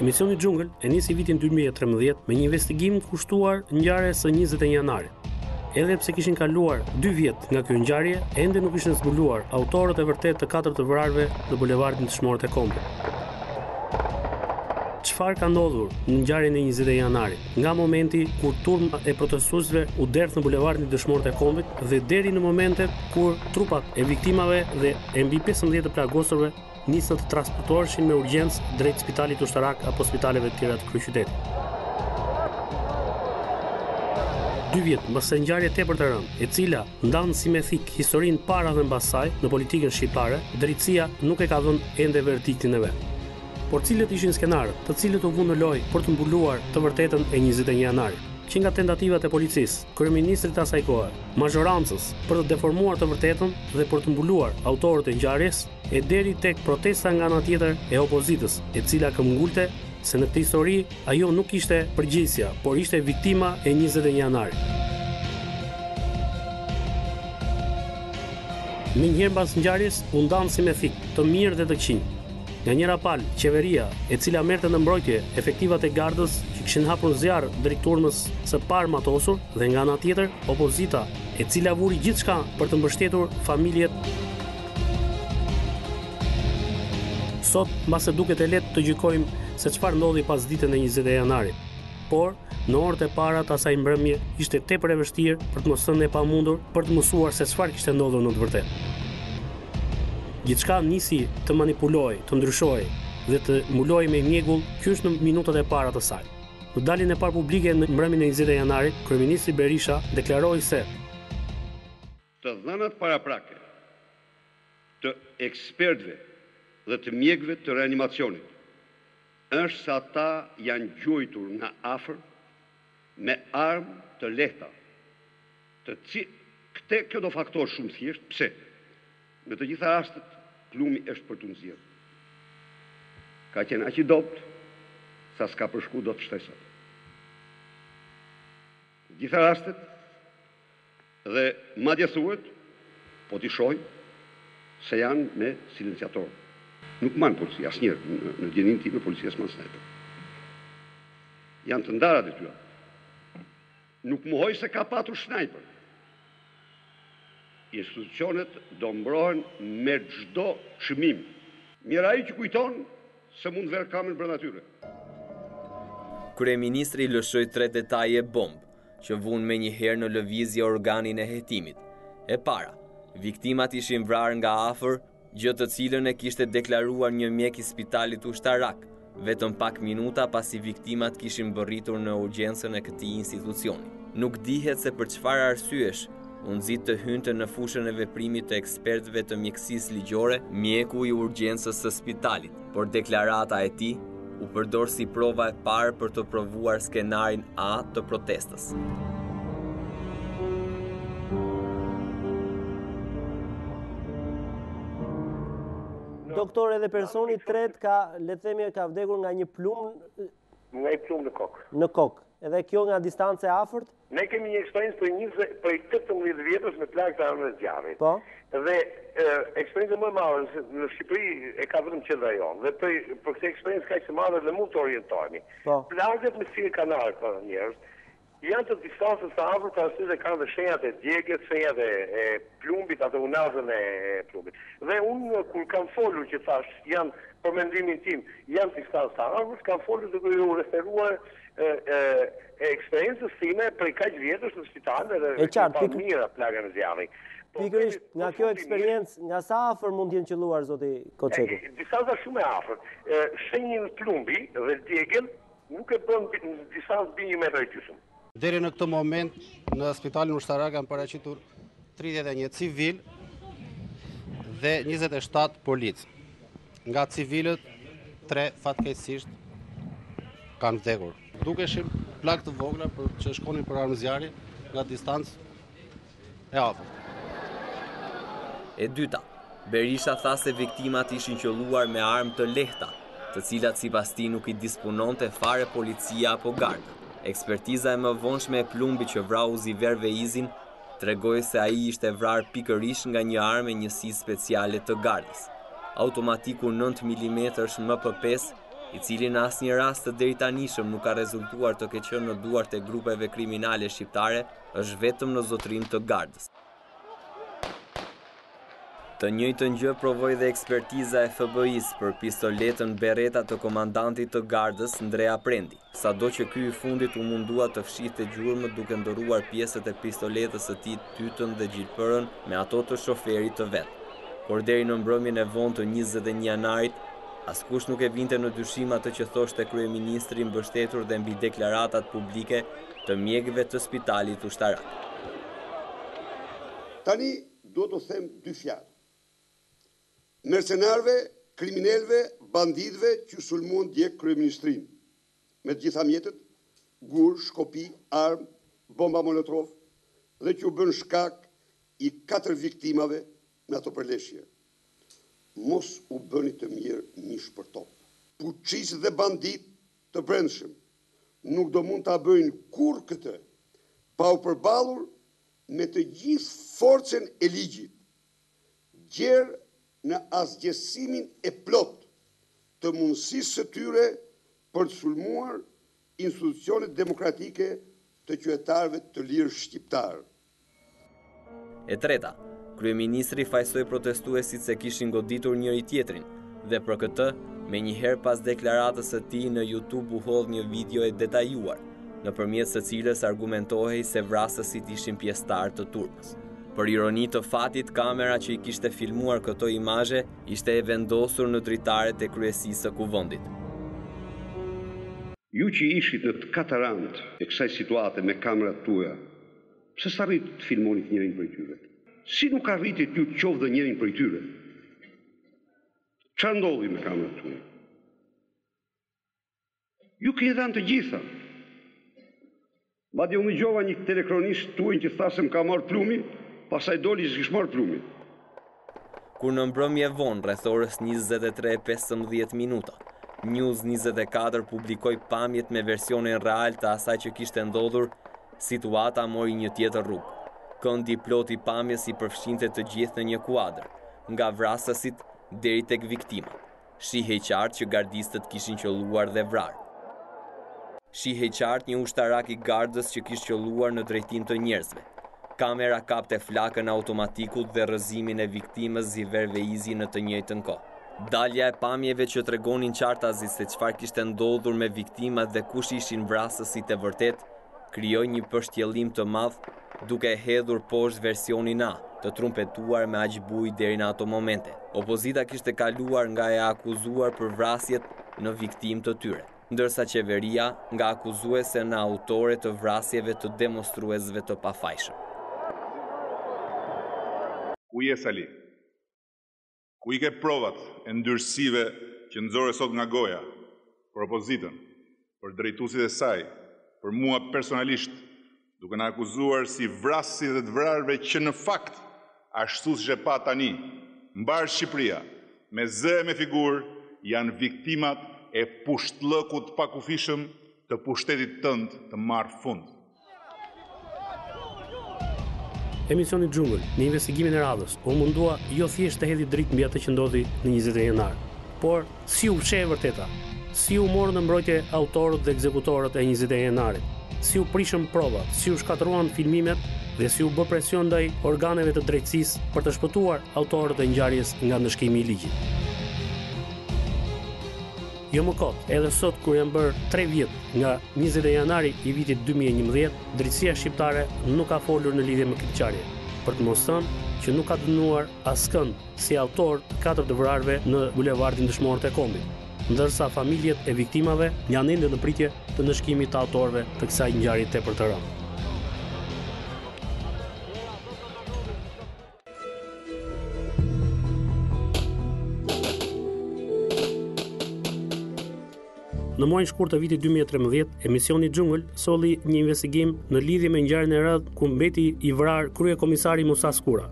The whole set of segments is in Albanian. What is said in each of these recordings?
Emisioni Xhungël e nisi vitin 2013 me një investigim kushtuar ngjarjes së 21 janarit. Edhe pse kishin kaluar 2 vjet nga kjo ngjarje, ende nuk ishin zbuluar autorët e vërtetë të katër të vrarëve në bulevardin Dëshmorët e Kombit. Çfarë ka ndodhur në ngjarjen e 21 janarit? nga momenti kur turma e protestuesve u derdh në bulevardin Dëshmorët e Kombit dhe deri në momentet kur trupat e viktimave dhe e mbi pesëmbëdhjetë të plagosurve nisën të transportoheshin me urgjencë drejt Spitalit Ushtarak apo spitaleve të tjera të kryeqytetit. dy vjet mbas asaj ngjarje tepër të rëndë, e cila Ndan si me thikë historinë para dhe mbas saj në politikën shqiptare, drejtësia nuk e ka dhënë ende verdiktin e vet. Por cilët ishin skenarët, të cilët u vunë në lojë për të mbuluar të vërtetën e njëzet e një janarit? Që nga tentativat e policisë, kryeministrit të asaj kohe, mazhorancës, për të deformuar të vërtetën dhe për të mbuluar autorët e ngjarjes, e deri tek protesta nga ana tjetër e opozitës, e cila këmbëngulte se në këtë histori ajo nuk ishte përgjegjësja, por ishte viktima e njëzet e një janarit. Menjëherë mbas ngjarjes u ndanë si me thikë, të mirë dhe të këqinj. Nga njëra palë, qeveria, e cila merrte në mbrojtje efektivat e gardës që kishin hapur zjarr drejt turmës së paarmatosur dhe nga ana tjetër, opozita, e cila vuri gjithçka për të mbështetur familjet, Sot, mbase duket e lehtë të gjykojmë se çfarë ndodhi pasditen e 21 janarit, por në orët e para të asaj mbrëmje ishte tepër e vështirë, për të mos thënë e pamundur, për të mësuar se çfarë kishte ndodhur në të vërtetë. Gjithçka nisi të manipulohej, të ndryshohej dhe të mbulohej me mjegull qysh në minutat e para të saj. Në daljen e parë publike në mbrëmjen e 21 janarit, kryeministri Berisha deklaroi se Të dhënat paraprake të ekspertëve dhe të mjekëve të reanimacionit është se ata janë gjuajtur nga afër me armë të lehta, të ci, kte, kjo do faktohet shumë thjesht, pse, në të gjitha rastet, plumi është për t'u nxjerrë. Ka qenë aq i dobët, sa s'ka përshku dot shtresat. Në gjitha rastet, Dhe madje thuhet, po t'i shohim, se janë me silenciator. Nuk mban policia, asnjëherë në dijeninë time policia s'mban snajper. Janë të ndara detyrat. Nuk mohoj se ka patur snajper. Institucionet do mbrohen me çdo çmim. Mjerë ai që kujton se mund verë kamën brenda tyre. Kryeministri lëshoi tre detaje bombë, që vunë menjëherë në lëvizje organin e hetimit. E para, viktimat ishin vrarë nga afër, gjë të cilën e kishte deklaruar një mjek i spitalit ushtarak, vetëm pak minuta pasi viktimat kishin mbërritur në urgjencën e këtij institucioni. Nuk dihet se për çfarë arsyesh, u nxit të hynte në fushën e veprimit të ekspertëve të mjekësisë ligjore, mjeku i urgjencës së spitalit, por deklarata e tij u përdor si prova e parë për të provuar skenarin A të protestës. Doktor edhe personi i tretë ka, le të themi, ka vdekur nga një plumb Nga një plumb në kokë. Në kokë. Edhe kjo nga distancë e afërt? Ne kemi një eksperiencë prej njëzet, prej tetëmbëdhjetë vjetësh me plagë të armëve të zjarrit. Po. Dhe eksperiencën më e madhe në Shqipëri e ka vetëm qendra jonë. Dhe për këtë eksperiencë kaq të madhe dhe mund të orientohemi. Po. Plagët me si kanë ardhë këta njerëz, Janë të distancës së afërt për arsye se kanë dhe shenjat e djegies, shenjat e e plumbit atë unazën e plumbit. Dhe unë kur kam folur që thashë, janë për mendimin tim janë të distancës të afërt, kam folur duke iu referuar e e e eksperiencës time prej kaq vjetësh në spital edhe E kam qartë, parë pikë- mijëra plagë armë zjarri. Po kemi Pikërisht nga kjo eksperiencë, nga sa afër mund të jenë qëlluar zoti Koceku? Distanca shumë e afërt. E, shenjën plumbi dhe djegien Nuk e bën në distancë mbi një metër e gjysmë. Deri në këtë moment në Spitalin Ushtarak janë paraqitur tridhjetë e një civilë dhe njëzet e shtatë policë. Nga civilët, tre fatkeqësisht kanë vdekur. Dukeshin plagë të vogla që shkonin për armë zjarri nga distancë. e afërt. E dyta, Berisha tha se viktimat ishin qëlluar me armë të lehta, të cilat sipas tij nuk i dispononte fare policia apo garda. Ekspertiza e mëvonshme e plumbit që vrau Ziver Veizin tregoi se ai ishte vrarë pikërisht nga një armë e Njësisë Speciale të Gardës, automatiku nëntë milimetrësh MP pesë, i cili në asnjë rast të deritanishëm nuk ka rezultuar të ketë qenë në duart e grupeve kriminale shqiptare, është vetëm në zotërim të gardës. Të njëjtën gjë provoi dhe ekspertiza e FBI-së për pistoletën Beretta të komandantit të gardës, Ndrea Prendi, sado që ky i fundit u mundua të fshihte gjurmët duke ndërruar pjesët e pistoletës së tij tytën dhe gjilpërën me ato të shoferit të vet. Por deri në mbrëmjen e vonë të njëzet e një janarit, askush nuk e vinte në dyshim atë që thoshte kryeministri mbështetur dhe mbi deklaratat publike të mjekëve të spitalit ushtarak. Tani do t'u them dy fjalë mercenarëve, kriminelëve, banditëve që sulmuan dje kryeministrinë me të gjitha mjetet, gurë, shkopi, armë, bomba molotov dhe që u bënë shkak i katër viktimave në ato përleshje. Mos u bëni të mirë mish për top. Puçist dhe bandit të brendshëm nuk do mund ta bëjnë kurrë këtë pa u përballur me të gjithë forcën e ligjit, gjer në asgjësimin e plotë të mundësisë së tyre për të sulmuar institucionet demokratike të qytetarëve të lirë shqiptarë. E treta, kryeministri fajësoi protestuesit se kishin goditur njëri-tjetrin dhe për këtë, menjëherë pas deklaratës së tij në YouTube u hodh një video e detajuar, nëpërmjet së cilës argumentohej se vrasësit ishin pjesëtarë të turmës. Për ironi të fatit, kamera që i kishte filmuar këto imazhe ishte e vendosur në dritaret e kryesisë së Kuvendit. Ju që ishit në të katër anët e kësaj situate me kamerat tuaja, Pse s'arritët të filmonit njërin prej tyre? Si nuk arritët ju qoftë dhe njërin prej tyre? Çfarë ndodhi me kamerat tuaja? Ju keni dhënë të gjitha. Madje unë gjova një telekronist tuaj që tha se më ka marrë plumi, pastaj doli se s'e kish marrë plumi. Kur në mbrëmje vonë rreth orës njëzet e tre e pesëmbëdhjetë minuta, News njëzet e katër publikoi pamjet me versionin real të asaj që kishte ndodhur, situata mori një tjetër rrugë. Këndi i plotë i pamjes i përfshinte të gjithë në një kuadër, nga vrasësit deri tek viktimat. Shihej qartë që gardistët kishin qëlluar dhe vrarë. Shihej qartë një ushtarak i gardës që kish qëlluar në drejtim të njerëzve. Kamera kapte flakën e automatikut dhe rrëzimin e viktimës Ziver Veizi në të njëjtën kohë. Dalja e pamjeve që tregonin qartazi se çfarë kishte ndodhur me viktimat dhe kush ishin vrasësit e vërtetë, krijoi një pështjellim të madh duke e hedhur poshtë versionin A të trumpetuar me aq bujë deri në ato momente. Opozita kishte kaluar nga e akuzuar për vrasjet në viktim të tyre, ndërsa qeveria nga akuzuese në autore të vrasjeve të demonstruesve të pafajshëm. Ku je Sali? Ku i ke provat e ndyrësive që nxore sot nga goja, për opozitën, për drejtuesit e saj, për mua personalisht, duke na akuzuar si vrasit e të vrarëve që në fakt, ashtu siç e pa tani, mbarë Shqipëria, me zë e me figurë, janë viktimat e pushtllëkut të pakufishëm të pushtetit tënd të marrë fund. Emisioni Xhungël, në investigimin e radhës, u mundua jo thjesht të hedhi dritë mbi atë që ndodhi në 20 janar, por si u fsheh e vërteta, si u morën në mbrojtje autorët dhe ekzekutorët e 20 janarit, si u prishën provat, si u shkatërruan filmimet dhe si u bë presion ndaj organeve të drejtësisë për të shpëtuar autorët e ngjarjes nga ndëshkimi i ligjit. Jo më kot, edhe sot kur janë bërë tre vjet nga njëzet e një janari i vitit dy mijë e njëmbëdhjetë, drejtësia shqiptare nuk ka folur në lidhje me këtë ngjarje, për të mos thënë që nuk ka dënuar askënd si autor të katër të vrarëve në bulevardin Dëshmorët e Kombit, ndërsa familjet e viktimave janë ende në pritje të ndëshkimit të autorëve të kësaj ngjarje tepër të rëndë. Në muajin shkurt të vitit 2013, emisioni Xhungël solli një investigim në lidhje me ngjarjen e radhës ku mbeti i vrarë kryekomisari Musa Skura.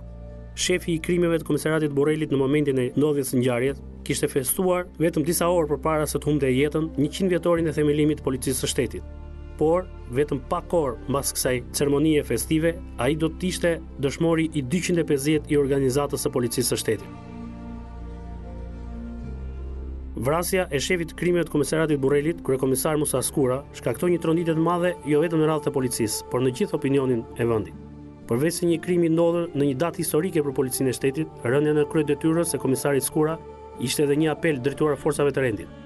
Shefi i krimeve të komisariatit Burrelit në momentin e ndodhjes së ngjarjes kishte festuar vetëm disa orë përpara se të humbte jetën 100 vjetorin e themelimit të policisë së shtetit. Por, vetëm pak orë mbas kësaj ceremonie festive, ai do të ishte dëshmori i dyqind e pesëdhjetë i organizatës së policisë së shtetit. Vrasja e shefit të krimeve të komisariatit Burrelit, kryekomisar Musa Skura, shkaktoi një tronditje të madhe jo vetëm në radhët e policisë, por në gjithë opinionin e vendit. Përveç se një krim i ndodhur në një datë historike për policinë e shtetit, rënia në krye detyrës së komisarit Skura ishte edhe një apel drejtuar forcave të rendit.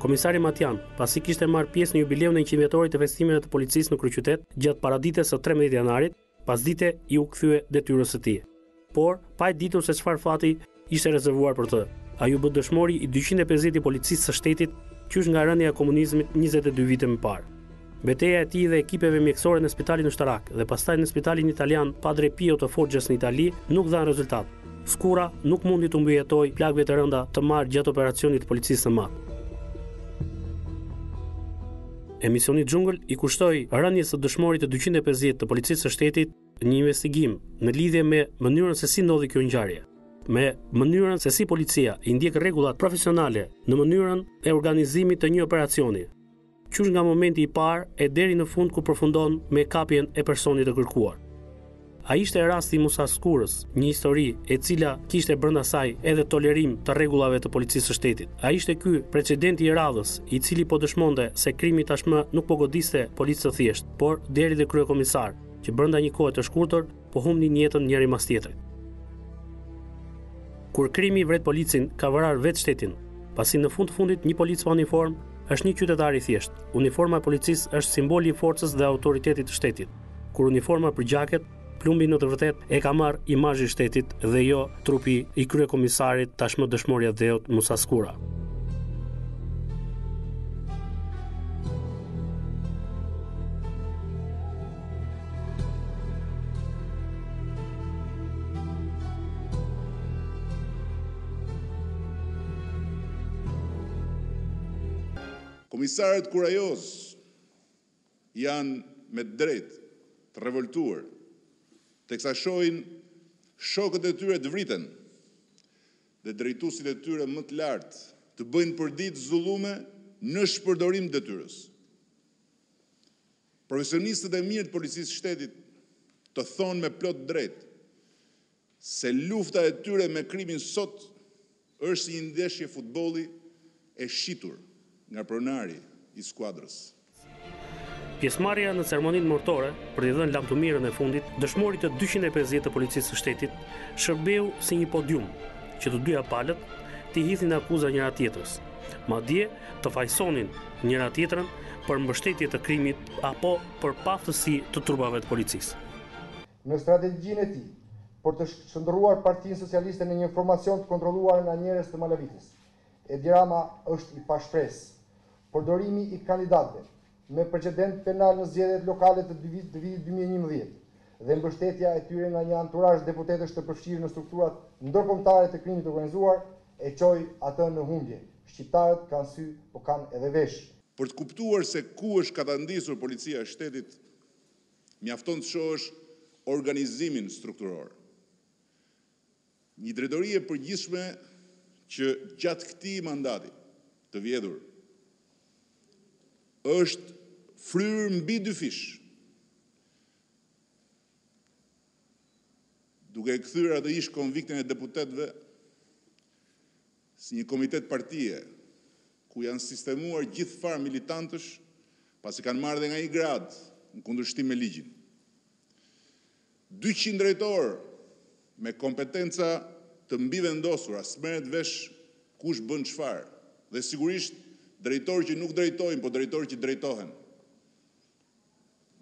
Komisari matjan, pasi kishte marrë pjesë në jubileun e njëqind vjetorit të festimeve të policisë në kryeqytet, gjatë paradites së trembëdhjetë janarit, pasdite iu kthye detyrës së tij. Por, pa e ditur se çfarë fati ishte rezervuar për të, ai u bë dëshmori i dyqind e pesëdhjetë i policisë së shtetit qysh nga rënia e komunizmit njëzet e dy vite më parë. Beteja e tij dhe ekipeve mjekësore në spitalin ushtarak dhe pastaj në spitalin italian Padre Pio të Foxhias në Itali nuk dhanë rezultat. Skura nuk mundi t'u mbijetojë plagëve të rënda të marra gjatë operacionit të policisë së Matit. Emisioni Xhungël i kushtoi rënies së dëshmorit të 250 të policisë së shtetit një investigim në lidhje me mënyrën se si ndodhi kjo ngjarje, me mënyrën se si policia i ndjek rregullat profesionale në mënyrën e organizimit të një operacioni. qysh nga momenti i parë e deri në fund ku përfundon me kapjen e personit të kërkuar. A ishte rasti i Musa Skurës, një histori e cila kishte brenda saj edhe tolerim të rregullave të policisë së shtetit. A ishte ky precedenti i radhës, i cili po dëshmonte se krimi tashmë nuk po godiste më policë të thjeshtë, por deri dhe kryekomisar, që brenda një kohe të shkurtër po humbnin jetën njëri mas tjetrit. Kur krimi vret policin, ka vrarë vetë shtetin, pasi në fund të fundit një polic pa uniformë është një qytetar i thjeshtë. Uniforma e policisë është simboli i forcës dhe autoritetit të shtetit. Kur uniforma përgjaket, plumbi në të vërtetë e ka marrë imazhi i shtetit dhe jo trupi i kryekomisarit tashmë dëshmor i atdheut Musa Skura. Komisarët kurajozë janë me të drejtë të revoltuar, teksa shohin shokët e tyre të vriten dhe drejtuesit e tyre më të lartë të bëjnë përditë zullume në shpërdorim të detyrës. Profesionistët e mirë të Policisë së Shtetit të thonë me plot të drejtë se lufta e tyre me krimin sot është si një ndeshje futbolli e shitur nga pronari i skuadrës. Pjesëmarrja në ceremoninë mortore për t'i dhënë lamtumirën e fundit dëshmorit të dyqind e pesëdhjetë të Policisë së Shtetit shërbeu si një podium që të dyja palët t'i hidhnin akuza njëra-tjetrës, madje, të fajësonin njëra tjetrën për mbështetje të krimit apo për paaftësi të trupave të policisë. Në strategjinë e tij për të shndërruar Partinë Socialiste në një formacion të kontrolluar nga njerëz të malavitës, Edi Rama është i pashpresë. Përdorimi i kandidatëve me precedent penal në zgjedhjet lokale të të vitit dy mijë e njëmbëdhjetë dhe mbështetja e tyre nga një anturazh deputetësh të përfshirë në strukturat ndërkombëtare të krimit të organizuar E çoi atë në humbje. Shqiptarët kanë sy po kanë edhe veshë. Për të kuptuar se ku është katandisur policia e shtetit, mjafton të shohësh organizimin strukturor. Një drejtori e përgjithshme që gjatë këtij mandati të vjedhur është fryrë mbi dyfish. Duke e kthyer dhe ish konviktin e deputetëve si një komitet partie, ku janë sistemuar gjithë farë militantësh, pasi kanë marrë dhe nga një gradë në kundërshtim me ligjin. Dyqind drejtorë me kompetenca të mbivendosura, s'merret vesh kush bën çfarë, dhe sigurisht drejtorë që nuk drejtojnë, po drejtorë që drejtohen.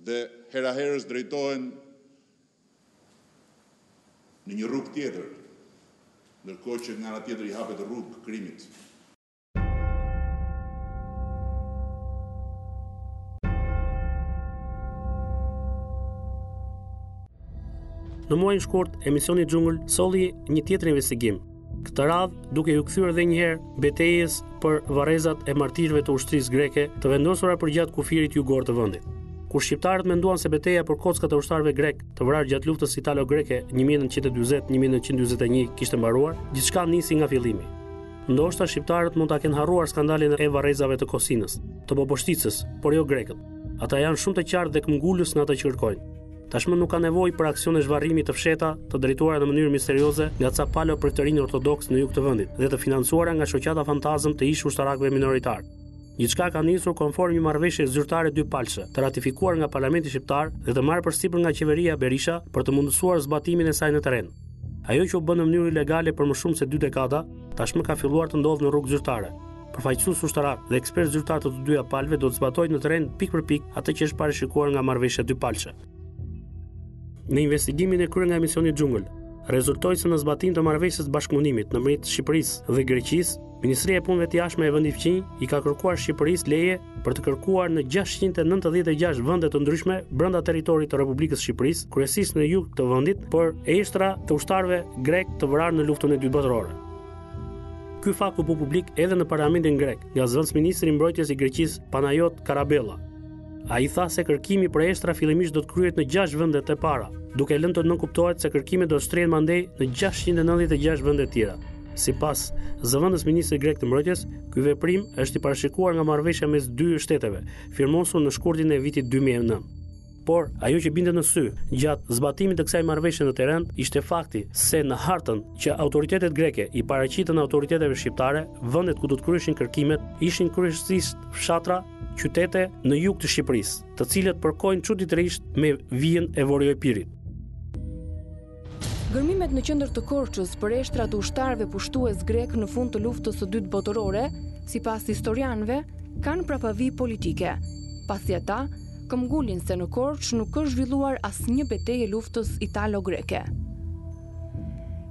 dhe heraherës drejtohen në një rrugë tjetër, ndërkohë që nga ana tjetër i hapet rrugë krimit. Në muajin shkurt, emisioni Xhungël solli një tjetër investigim, Këtë radhë, duke iu kthyer edhe një herë betejës për varrezat e martirëve të ushtrisë greke, të vendosura përgjatë kufirit jugor të vendit. Kur shqiptarët menduan se beteja për kockat e ushtarëve grekë të vrarë gjatë luftës italo-greke 1940-1941 kishte mbaruar, gjithçka nisi nga fillimi. Ndoshta shqiptarët mund ta kenë harruar skandalin e varrezave të Kosinës, të Boboshticës, por jo grekët. Ata janë shumë të qartë dhe këmbëngulës në atë që kërkojnë. Tashmë nuk ka nevojë për aksione zhvarrimi të fshehta, të drejtuara në mënyrë misterioze nga ca palo priftërinj ortodoksë në jug të vendit dhe të financuara nga shoqata fantazmë të ish-ushtarakëve minoritarë. Gjithçka ka nisur konform një marrëveshje zyrtare dypalëshe, të ratifikuar nga Parlamenti shqiptar dhe të marrë përsipër nga qeveria Berisha për të mundësuar zbatimin e saj në terren. Ajo që u bë në mënyrë ilegale për më shumë se dy dekada, tashmë ka filluar të ndodhë në rrugë zyrtare. Përfaqësues ushtarakë dhe ekspertë zyrtarë të të dyja palëve do të zbatojnë në terren pikë për pikë atë që është parashikuar nga marrëveshja dypalëshe. Në investigimin e kryer nga emisioni Xhungël, rezultoi se në zbatim të marrëveshjes së bashkëpunimit ndërmjet Shqipërisë dhe Greqisë, Ministria e Punëve të Jashtme e vendit fqinj i ka kërkuar Shqipërisë leje për të kërkuar në 696 vende të ndryshme brenda territorit të Republikës së Shqipërisë, kryesisht në jug të vendit, për eshtra të ushtarëve grekë të vrarë në luftën e dytë botërore. Ky fakt u bë publik edhe në parlamentin grek nga zëvendësministri i Mbrojtjes i Greqisë, Panajot Karabella. Ai tha se kërkimi për eshtra fillimisht do të kryhet në 6 vende të para, duke lënë të nënkuptohet se kërkimet do të shtrihen mandej në 696 vende të tjera. Sipas zëvendësministrit grek të Mbrojtjes, ky veprim është i parashikuar nga marrëveshja mes dy shteteve, firmosur në shkurtin e vitit 2009. Por, ajo që binte në sy, gjatë zbatimit të kësaj marrëveshje në terren, ishte fakti se në hartën që autoritetet greke i paraqitën autoriteteve shqiptare, vendet ku do të kryheshin kërkimet ishin kryesisht fshatra, qytete në jug të Shqipërisë, të cilët përkojnë çuditërisht me vijën e Vorio Epirit. Gërmimet në qendër të Korçës për eshtrat e ushtarëve pushtues grekë në fund të Luftës së Dytë Botërore, sipas historianëve, kanë prapavijë politike, pasi ata këmbëngulin se në Korçë nuk është zhvilluar asnjë betejë e luftës italo-greke.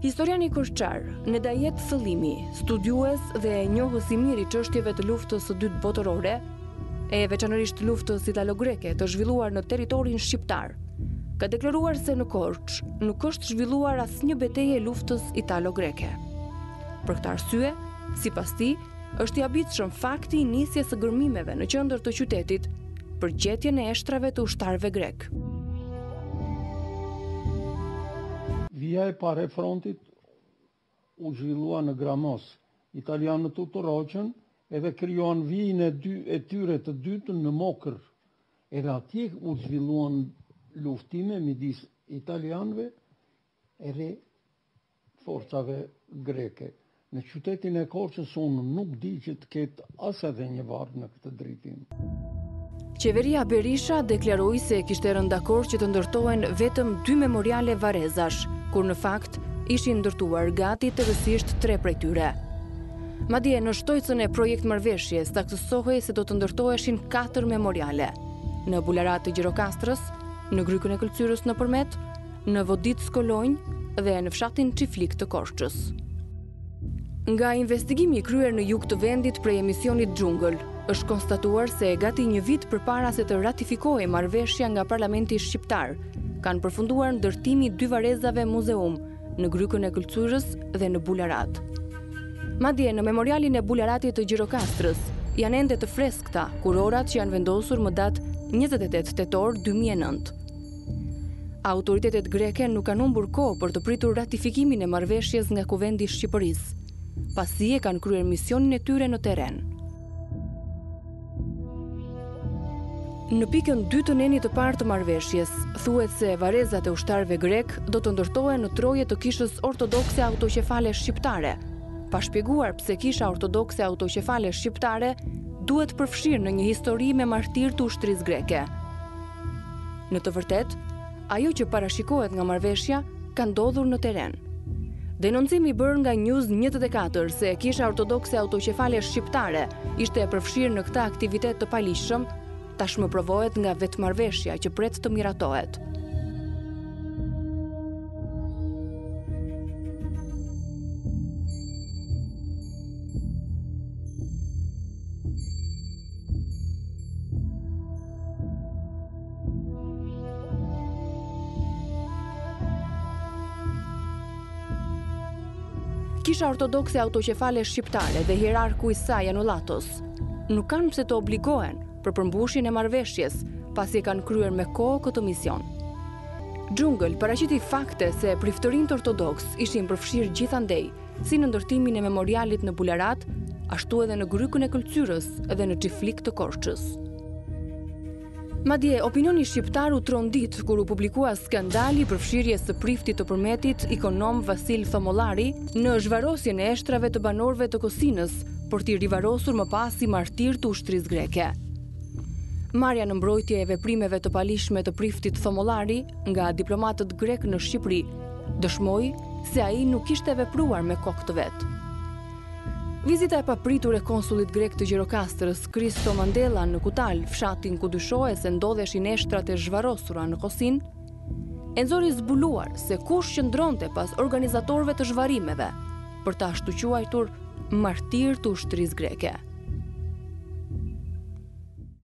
Historiani korçar, Nedai Thëllimi, studiues dhe njohës i mirë i çështjeve të Luftës së Dytë Botërore, e veçanërisht luftës italo-greke të zhvilluar në territorin shqiptar, ka deklaruar se në Korçë nuk është zhvilluar asnjë betejë e luftës italo-greke. Për këtë arsye, sipas tij, është i habitshëm fakti i nisjes së gërmimeve në qendër të qytetit për gjetjen e eshtrave të ushtarëve grekë. Vija e parë e frontit u zhvillua në Gramoz. Italianët u tërhoqën edhe krijuan vijën e dy e tyre të dytë në Mokër. Edhe atje u zhvilluan luftime midis italianëve edhe forcave greke. Në qytetin e Korçës unë nuk di që të ketë as edhe një varr në. këtë drejtim. Qeveria Berisha deklaroi se kishte rënë dakord që të ndërtohen vetëm dy memoriale varrezash, kur në fakt ishin ndërtuar gati tërësisht tre prej tyre. Madje në shtojcën e projektmarrëveshjes saktësohej se do të ndërtoheshin katër memoriale, në Bularat të Gjirokastrës, në Grykën e Këlcyrës në Përmet, në Vodicë Kolonjë dhe në fshatin Çiflik të Korçës. Nga investigimi i kryer në jug të vendit prej emisionit Xhungël, është konstatuar se gati një vit përpara se të ratifikohej marrëveshja nga Parlamenti shqiptar, kanë përfunduar ndërtimi i dy varrezave muzeum në Grykën e Këlcyrës dhe në Bularat. Madje në Memorialin e Bularatit të Gjirokastrës janë ende të freskëta kurorat që janë vendosur më datë 28 tetor 2009. Autoritetet greke nuk kanë humbur kohë për të pritur ratifikimin e marrëveshjes nga Kuvendi i Shqipërisë, pasi e kanë kryer misionin e tyre në terren. Në pikën 2 të nenit të parë të marrëveshjes, thuhet se varrezat e ushtarëve grekë do të ndërtohen në troje të Kishës Ortodokse Autoqefale Shqiptare, pa shpjeguar pse Kisha Ortodokse Autoqefale Shqiptare duhet përfshirë në një histori me martirë të ushtrisë greke. Në të vërtetë, ajo që parashikohet nga marrëveshja ka ndodhur në terren. Denoncimi i bërë nga News 24 se Kisha Ortodokse Autoqefale Shqiptare ishte e përfshirë në këtë aktivitet të paligjshëm, tashmë provohet nga vetë marrëveshja që pret të miratohet. Kisha ortodokse autoqefale shqiptare dhe hierarku i saj anulatos nuk kanë pse të obligohen për përmbushjen e marrëveshjes pasi e kanë kryer me kohë këtë mision. Xhungël paraqiti fakte se priftërinjtë ortodoksë ishin përfshirë gjithandej si në ndërtimin e memorialit në Bularat, ashtu edhe në Grykën e Këlcyrës dhe në Çiflik të Korçës. Madje, opinioni shqiptar u trondit kur u publikua skandali i përfshirjes së priftit të Përmetit ikonom Vasil Thomollari në zhvarrosjen e eshtrave të banorëve të Kosinës për t'i rivarrosur më pas si martirë të ushtrisë greke. Marrja në mbrojtje e veprimeve të paligjshme të priftit Thomollari nga diplomatët grekë në Shqipëri, dëshmoi se ai nuk kishte vepruar me kokë të vet. Vizita e papritur e konsullit grek të Gjirokastrës, Kristo Mandela në Kutal, fshatin ku dyshohej se ndodheshin eshtrat e zhvarrosura në Kosinë, e nxori zbuluar se kush qëndronte pas organizatorëve të zhvarrimeve, për të ashtuquajtur martirë të ushtrisë greke.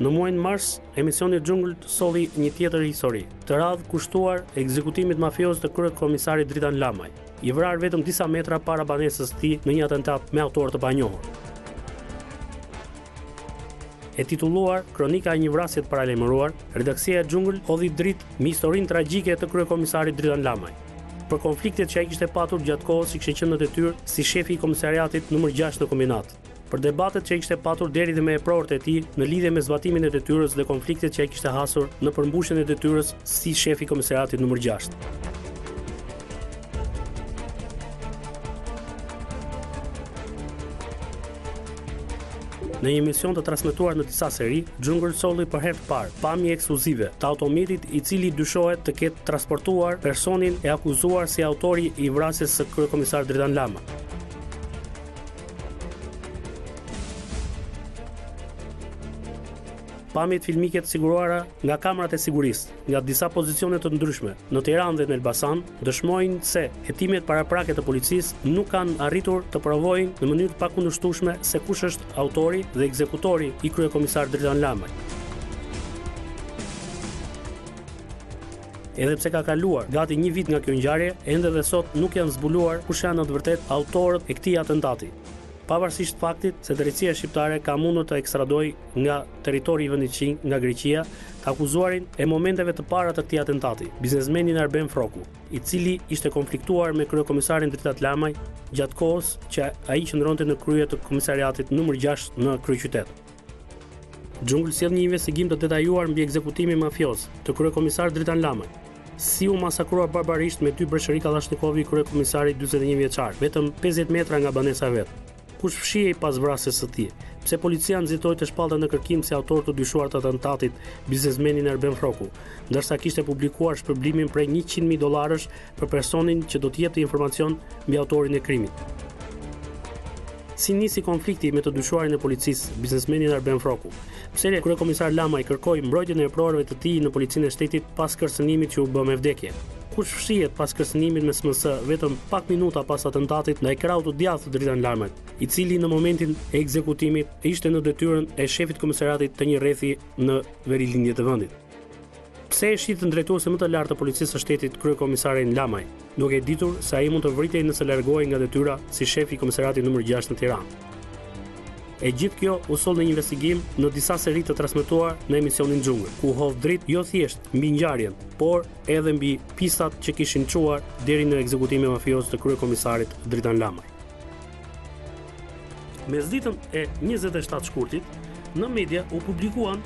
Në muajin mars, emisioni Xhungël solli një tjetër histori, këtë radhë kushtuar ekzekutimit mafioz të kryekomisarit Dritan Lamaj, i vrarë vetëm disa metra para banesës së tij në një atentat me autorë të panjohur. E titulluar Kronika e një vrasje të paralajmëruar, redaksia e Xhungël hodhi dritë mbi historinë tragjike të kryekomisarit Dritan Lamaj. për konfliktet që ai kishte patur gjatë kohës që kishte qenë në detyrë si shefi i komisariatit numër 6 në Kombinat, për debatet që ai kishte patur deri dhe me eprorët e tij në lidhje me zbatimin e detyrës dhe konfliktet që ai kishte hasur në përmbushjen e detyrës si shef i komisariatit numër 6. Në një emision të transmetuar në disa seri, Xhungël solli për herë të parë pamje ekskluzive të automjetit i cili dyshohet të ketë transportuar personin e akuzuar si autori i vrasjes së kryekomisar Dritan Lamaj. Pamjet filmike të siguruara nga kamerat e sigurisë. nga disa pozicione të ndryshme në Tiranë dhe në Elbasan dëshmojnë se hetimet paraprake të policisë nuk kanë arritur të provojnë në mënyrë të pakundërshtueshme se kush është autori dhe ekzekutori i kryekomisar Dritan Lamaj. Edhe pse ka kaluar gati një vit nga kjo ngjarje, ende dhe sot nuk janë zbuluar kush janë në të vërtetë autorët e këtij atentati. Pavarësisht faktit se drejtësia shqiptare ka mundur të ekstradojë nga territori i vendit fqinj nga Greqia të akuzuarin e momenteve të para të këtij atentati, biznesmenin Arben Frroku, i cili ishte konfliktuar me kryekomisarin Dritan Lamaj gjatë kohës që ai qëndronte në krye të komisariatit numër gjashtë në kryeqytet. Xhungël sjell një investigim të detajuar mbi ekzekutimin mafioz të kryekomisarit Dritan Lamaj. Si u masakrua barbarisht me dy breshëri kallashnikovi kryekomisari 41 vjeçar, vetëm 50 metra nga banesa e vet. Kush fshihej pas vrasjes së tij? Pse policia nxitoi të shpallte në kërkim si autor të dyshuar të atentatit biznesmenin Arben Frroku, ndërsa kishte publikuar shpërblimin prej 100.000 dollarësh për personin që do të jepte informacion mbi autorin e krimit. Si nisi konflikti me të dyshuarin e policisë, biznesmenin Arben Frroku? Pse kryekomisar Lamaj kërkoi mbrojtjen e eprorëve të tij në policinë e shtetit pas kërcënimit që iu bë me vdekje? Kush fshihet pas kërcënimit me SMS vetëm pak minuta pas atentatit ndaj krahut të djathtë të Dritan Lamajt, i cili në momentin e ekzekutimit ishte në detyrën e shefit të komisariatit të një rrethi në verilindje të vendit? Pse e shitën drejtuesin më të lartë të Policisë së Shtetit, kryekomisarin Lamaj, duke e ditur se ai mund të vritej nëse largohej nga detyra si shef i Komisariatit numër 6 në Tiranë? E gjithë kjo u soll në një investigim në disa seri të transmetuar në emisionin Xhungël, ku u hodh dritë jo thjesht mbi ngjarjen, por edhe mbi pistat që kishin çuar deri në ekzekutimin mafioz të kryekomisarit Dritan Lamaj. Mesditën e 27 shkurtit, në media u publikuan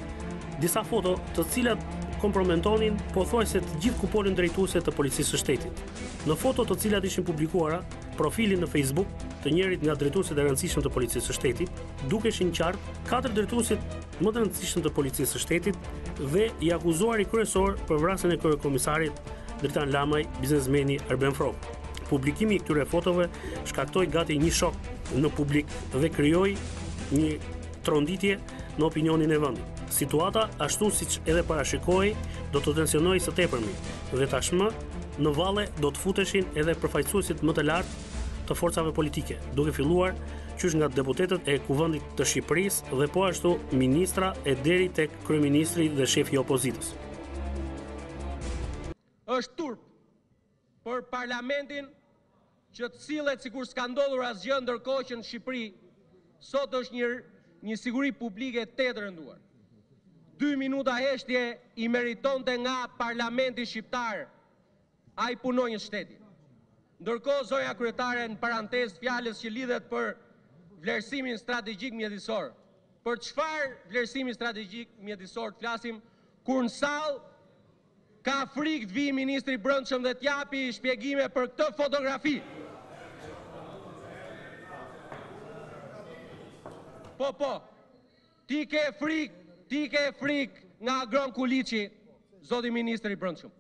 disa foto të cilat kompromentonin pothuajse të gjithë kupolën drejtuese të policisë së shtetit. Në fotot të cilat ishin publikuar në profilin në Facebook të njërit nga drejtuesit e rëndësishëm të policisë së shtetit, dukeshin qartë katër drejtuesit më të rëndësishëm të policisë së shtetit dhe i akuzuari kryesor për vrasjen e kryekomisarit Dritan Lamaj, biznesmeni Arben Frroku. Publikimi i këtyre fotove shkaktoi gati një shok në publik dhe krijoi një tronditje në opinionin e vendit. Situata, ashtu siç edhe parashikohej, do të tensionohej së tepërmi dhe tashmë në valle do të futeshin edhe përfaqësuesit më të lartë të forcave politike, duke filluar qysh nga deputetët e Kuvendit të Shqipërisë dhe po ashtu ministra e deri tek kryeministri dhe shefi i opozitës. Është turp. Për parlamentin që të sillet sikur s'ka ndodhur asgjë ndërkohë që në Shqipëri sot është një një siguri publike tejet e rënduar. Dy minuta heshtje i meritonte nga parlamenti shqiptar ai punonjës shteti. Ndërkohë zonja kryetare në parantezë të fjalës që lidhet për vlerësimin strategjik mjedisor. Për çfarë vlerësimi strategjik mjedisor të flasim kur në sallë Ka frikë të vijë ministri i Brendshëm dhe të japi shpjegime për këtë fotografi. Po, po. Ti ke frikë, ti ke frikë nga Agron Kuliçi, zoti ministri i Brendshëm.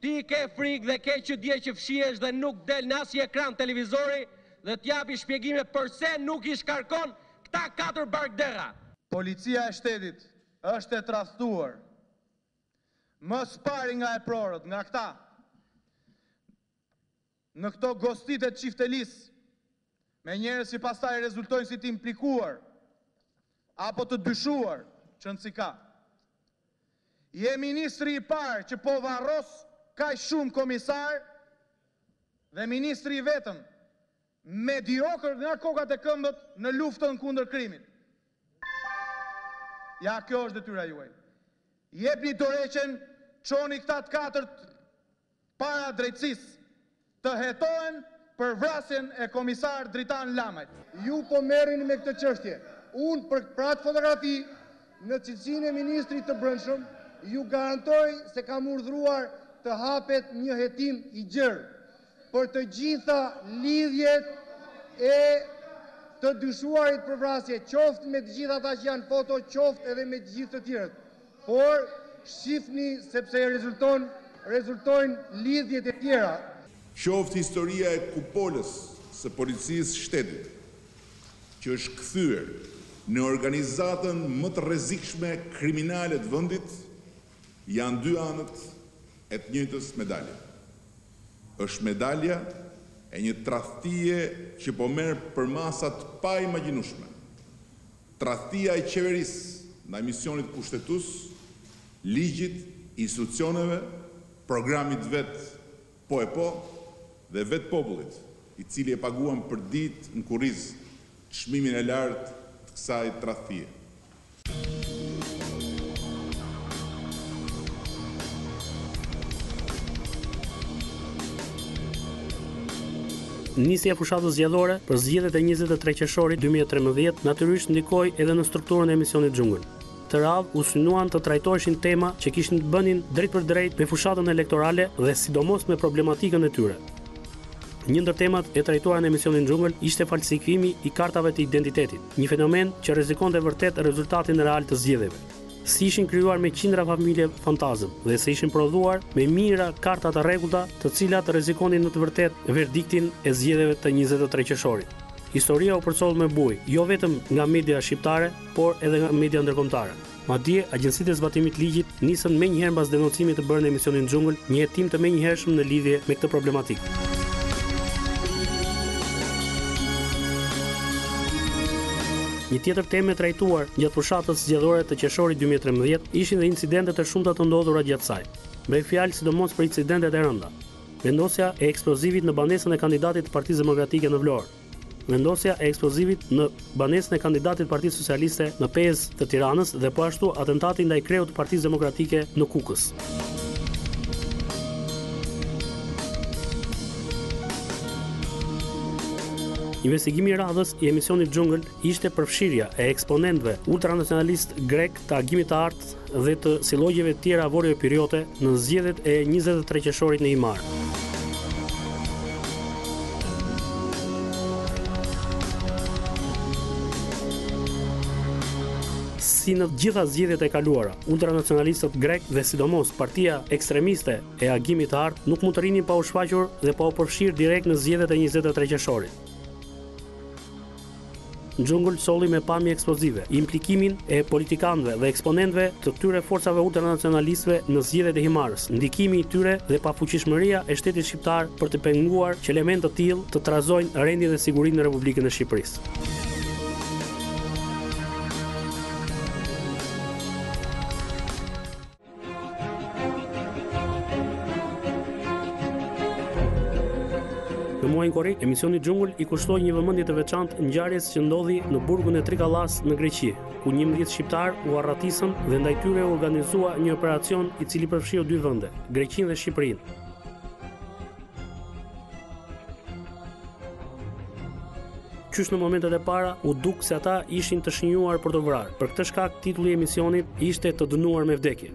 Ti ke frikë dhe ke që dje që fshihesh dhe nuk del në asnjë ekran televizori dhe të japi shpjegime përse nuk i shkarkon këta katër barkderra. Policia e Shtetit është e tradhtuar. Më së pari nga eprorët, nga këta, në këto gostitë e çiftelisë me njerëz që pastaj rezultojnë si të implikuar apo të dyshuar që, ç'ka. Je ministri i parë që po varros kaq shumë komisarë dhe ministri i vetëm Mediokër nga koka te këmbët në luftën kundër krimit. Ja kjo është detyra juaj. Jepni dorëheqjen, çoni këta të katërt para drejtësisë, të hetohen për vrasjen e komisar Dritan Lamajt. Ju po merreni me këtë çështje. Unë për atë fotografi, në cilësinë e ministrit të Brendshëm, ju garantoj se kam urdhëruar të hapet një hetim i gjerë. për të gjitha lidhjet e të dyshuarit për vrasje, qoftë me të gjithë ata që janë në foto, qoftë edhe me të gjithë të tjerët. Por, shifni sepse rezulton, rezultojnë lidhjet e tjera. Qoftë historia e kupolës së policisë shtetit, që është kthyer në organizatën më të rrezikshme kriminale të vendit, Janë dy anët e të njëjtës medalje. Është medalja e një tradhtie që po merr përmasa të paimagjinueshme. Tradhtia e qeverisë ndaj misionit kushtetues, ligjit, institucioneve, programit vet Po e po, dhe vetë popullit, i cili e paguan përditë në kurriz çmimin e lartë të kësaj tradhtie. Nisja e fushatës zgjedhore për zgjedhjet e njëzet e tre qershorit dy mijë e trembëdhjetë natyrisht ndikoi edhe në strukturën e emisionit Xhungël. këtë radhë u synuan të trajtoheshin tema që kishin të bënin drejtpërdrejt me fushatën elektorale dhe sidomos me problematikën e tyre. Një ndër temat e trajtuara në emisionin Xhungël ishte falsifikimi i kartave të identitetit, një fenomen që rrezikonte vërtet rezultatin real të zgjedhjeve. Si ishin krijuar me qindra familje fantazëm dhe si ishin prodhuar me mijëra karta të rregullta, të cilat rrezikonin në të vërtetë verdiktin e zgjedhjeve të njëzet e tre qershorit. Historia u përcoll me bujë, jo vetëm nga media shqiptare, por edhe nga media ndërkombëtare. Madje, agjencitë e zbatimit të ligjit nisën menjëherë mbas denoncimit të bërë në emisionin Xhungël një hetim të menjëhershëm në lidhje me këtë problematikë. Një tjetër temë e trajtuar gjatë fushatës zgjedhore të qershorit dy mijë e trembëdhjetë ishin dhe incidentet e shumta të ndodhura gjatë saj. Bëhej fjalë sidomos për incidentet e rënda. Vendosja e eksplozivit në banesën e kandidatit të Partisë Demokratike në Vlorë, vendosja e eksplozivit në banesën e kandidatit të Partisë Socialiste në Pezë të Tiranës dhe po ashtu atentati ndaj kreut të Partisë Demokratike në Kukës. Investigimi i radhës i emisionit Xhungël ishte përfshirja e eksponentëve ultranacionalistë grekë të Agimit të Artë dhe të sillogjeve të tjera vorioepirote në zgjedhjet e njëzet e tre qershorit në Himarë. si në të gjitha zgjedhjet e kaluara, ultranacionalistët grekë dhe sidomos partia ekstremiste e Agimit të Artë nuk mund të rrinin pa u shfaqur dhe pa u përfshirë direkt në zgjedhjet e 23 qershorit. Xhungël solli me pamje ekskluzive implikimin e politikanëve dhe eksponentëve të këtyre forcave ultranacionaliste në zgjedhjet e Himarës, ndikimi i tyre dhe pafuqishmëria e shtetit shqiptar për të penguar që elementë të tillë të trazojnë rendin dhe sigurinë në Republikën e Shqipërisë. Në muajin korrik, emisioni Xhungël i kushtoi një vëmendje të veçantë ngjarjes që ndodhi në burgun e Trikallës në Greqi, ku 11 shqiptarë u arratisën dhe ndaj tyre u organizua një operacion i cili përfshiu dy vende, Greqinë dhe Shqipërinë. Qysh në momentet e para u duk se ata ishin të shënjuar për t'u vrarë. Për këtë shkak titulli i emisionit ishte të dënuar me vdekje.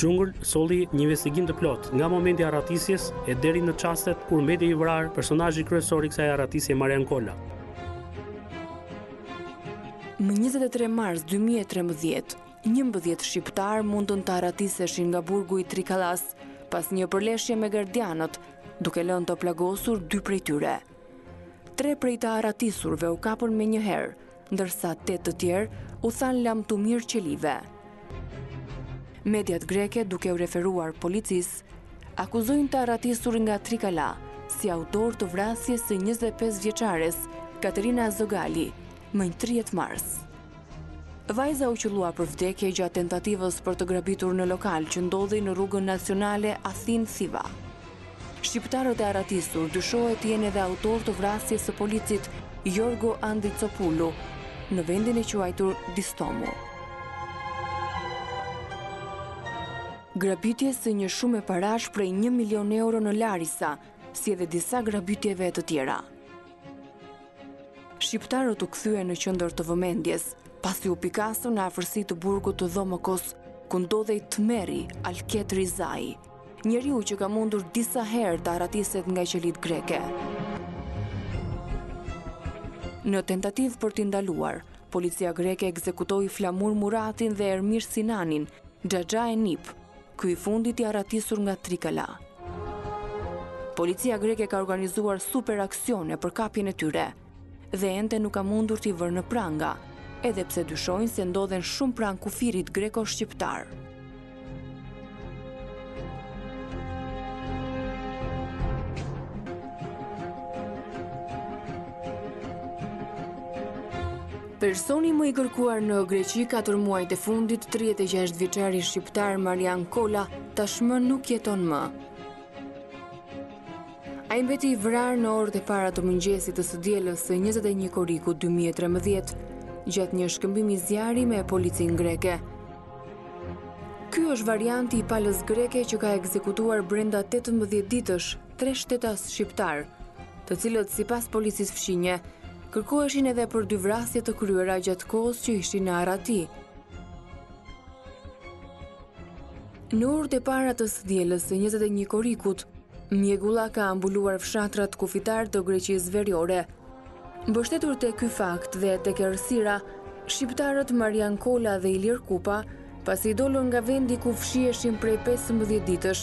Xhungël solli një investigim të plotë nga momenti i arratisjes e deri në çastet kur mbeti i vrarë personazhi kryesor i kësaj arratisje Marian Kola. Më 23 mars 2013, Njëmbëdhjetë shqiptarë mundën të arratiseshin nga burgu i Trikalës, pas një përleshje me gardianët, duke lënë të plagosur dy prej tyre. Tre prej të arratisurve u kapën menjëherë, ndërsa tetë të tjerë u thanë lamtumirë qelive. Mediat greke duke iu referuar policisë, akuzojnë të arratisurit nga Trikala si autorë të vrasjes së 25 vjeçares Katerina Zogali, Më tridhjetë mars, vajza u qëllua për vdekje gjatë tentativës për të grabitur një lokal që ndodhet në rrugën nacionale Athinë-Thiva. Shqiptarët e arratisur dyshohet të jenë edhe autorë të vrasjes së policit Jorgo Andricopulu në vendin e quajtur Distomo, grabitjes së një shume parash prej 1 milion euro në Larisa, si edhe disa grabitjeve të tjera. Shqiptarët u kthyen në qendër të vëmendjes, pasi u pikasën në afërsi të burgut të Dhomokos, ku ndodhej tmerri Alket Rizaj, njeriu që ka mundur disa herë të arratiset nga qelitë greke. Në tentativë për t'i ndaluar, policia greke ekzekutoi Flamur Muratin dhe Ermir Sinanin, xhaxha e nip, Ky i fundit i arratisur nga Trikala. Policia greke ka organizuar superaksione për kapjen e tyre dhe ende nuk ka mundur t'i vërë në pranga, edhe pse dyshojnë se ndodhen shumë pranë kufirit greko-shqiptar. Personi më i kërkuar në Greqi katër muajt e fundit, 36 vjeçari shqiptar Marian Kola, tashmë nuk jeton më. Ai mbeti i vrarë në orët e para të mëngjesit të së dielës së 21 korrikut 2013, gjatë një shkëmbimi zjarri me policinë greke. Ky është varianti i palës greke që ka ekzekutuar brenda 18 ditësh tre shtetas shqiptarë, të cilët sipas policisë fqinje, kërkoheshin edhe për dy vrasje të kryera gjatë kohës që ishin në arrati. Në orët e para të së dielës së 21 korrikut, mjegulla ka mbuluar fshatrat kufitarë të Greqisë Veriore, Mbështetur tek ky fakt dhe tek errësira, shqiptarët Marian Kola dhe Ilir Kupa, pasi dolën nga vendi ku fshiheshin prej pesëmbëdhjetë ditësh,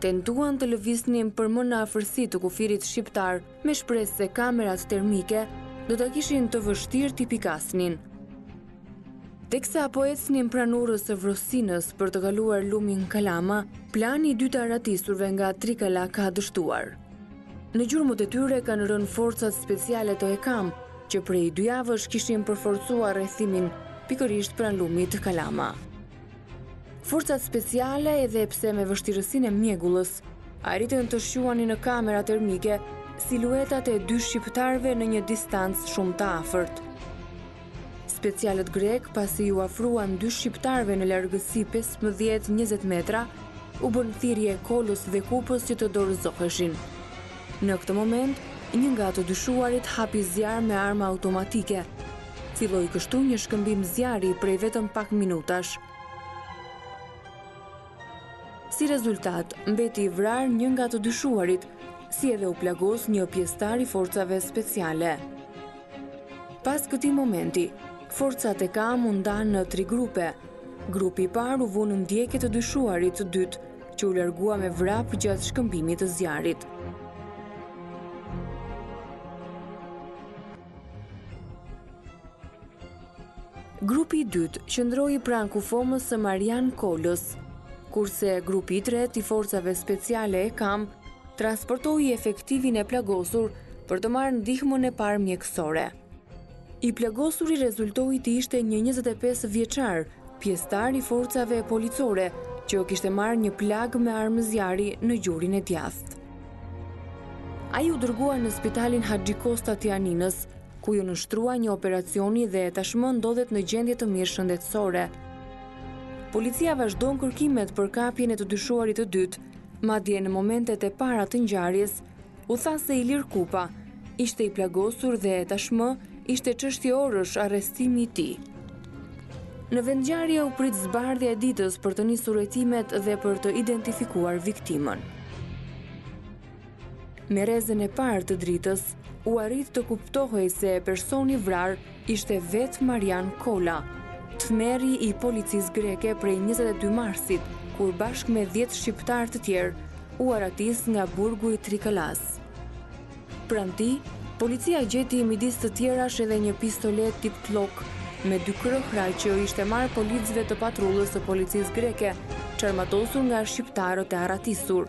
tentuan të lëviznin për më në afërsi të kufirit shqiptar me shpresë se kamerat termike do ta kishin të vështirë t'i pikasnin. Teksa po ecnin pranë urës së Vrosinës për të kaluar lumin Kalama, plani i dy të arratisurve nga Trikala ka dështuar. Në gjurmët e tyre kanë rënë forcat speciale të EKAM, që prej dy javësh kishin përforcuar rrethimin pikërisht pranë lumit Kalama. Forcat speciale edhe pse me vështirësinë e mjegullës arritën të shquanin në kamera termike siluetat e dy shqiptarëve në një distancë shumë të afërt. Specialët grekë, pasi iu afruan dy shqiptarëve në largësi 15-20 metra, u bënë thirrje Kolës dhe Kupës që të dorëzoheshin. Në këtë moment, një nga të dyshuarit hapi zjarr me arma automatike. Filloi kështu një shkëmbim zjarri prej vetëm pak minutash. Si rezultat, mbeti i vrarë një nga të dyshuarit, si edhe u plagos një pjesëtar i forcave speciale. Pas këtij momenti, forcat EKAM u ndanë në tri grupe. Grupi i parë u vu në ndjekje të dyshuarit të dytë, që u largua me vrap gjatë shkëmbimit të zjarrit. Grupi i dytë qëndroi pranë kufomës së Marian Kolës, kurse grupi i tretë i forcave speciale EKAM transportoi efektivin e plagosur për të marrë ndihmën e parë mjekësore. I plagosuri rezultoi të ishte një 25 vjeçar, pjesëtar i forcave policore, që kishte marrë një plagë me armë zjarri në gjurin e djathtë. Ai u dërgua në spitalin Haxhikosta të Janinës, ku iu nënshtrua një operacioni dhe tashmë ndodhet në gjendje të mirë shëndetësore. Policia vazhdon kërkimet për kapjen e të dyshuarit të dytë, madje në momentet e para të ngjarjes, u tha se Ilir Kupa ishte i plagosur dhe tashmë ishte çështje orësh arrestimi i tij. Në vendngjarje u prit zbardhja e ditës për të nisur hetimet dhe për të identifikuar viktimën. Me rrezen e parë të dritës, u arrit të kuptohej se personi i vrarë ishte vetë Marian Kola, tmerri i policisë greke prej 22 marsit, kur bashkë me 10 shqiptarë të tjerë, u arratis nga burgu i Trikalas. Pranë tij, policia gjeti midis të tjerash edhe një pistoletë tip Glock, me dy krëhra që u ishte marrë policëve të patrullës së policisë greke, çarmatosur nga shqiptarët e arratisur.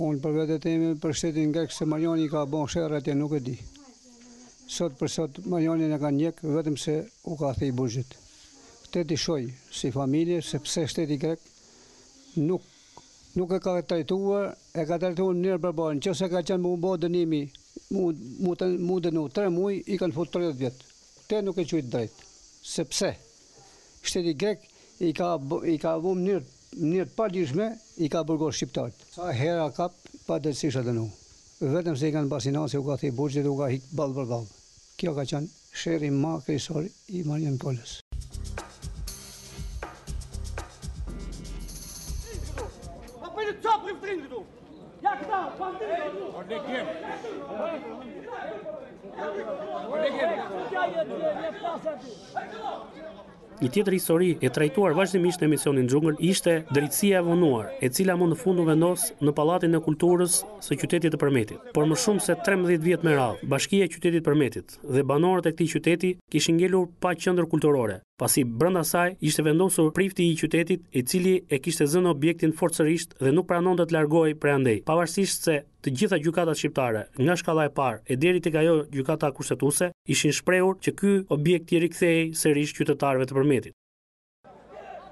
Unë për vete time për shtetin grek se Marjani ka bo sherr atje nuk e di. Sot për sot Marjanin e kanë njek vetëm se u ka thej burgjet. Këte e shoh si familje sepse shteti grek nuk, nuk e ka trajtuar, e ka trajtuar në mënyrë barbare. Në qoftë se ka qenë m'u bo dënimi, m'u dënu tre muj, i kanë fut 30 vjet. Këte nuk e quj të drejtë. Sepse Shteti grek i ka i ka vu mnyrë mnyrë të paligjshme i ka burgos shqiptart. Sa herë a kap padrejtësisht a dënu. Vetëm se i kan pas inat, se u ka thy burgjet dhe u ka ik ball për ball. Kjo ka qen sherri ma kryesor i Marjan Kolës. Ja këta, pandi! Orne kjem! Orne kjem! Një tjetër histori e trajtuar vazhdimisht në emisionin Xhungël ishte drejtësia e vonuar, e cila më në fund u vendos në Pallatin e Kulturës së qytetit të Përmetit. Për më shumë se 13 vjet me radhë, Bashkia e qytetit të Përmetit dhe banorët e këtij qyteti kishin ngelur pa qendër kulturore, pasi brenda saj ishte vendosur prifti i qytetit i cili e kishte zënë objektin forcërisht dhe nuk pranonte të largohej prej andej, pavarësisht se të gjitha gjykatat shqiptare, nga shkalla e parë e deri tek ajo Gjykata Kushtetuese, ishin shprehur që ky objekt t'i rikthehej sërish qytetarëve të Përmetit.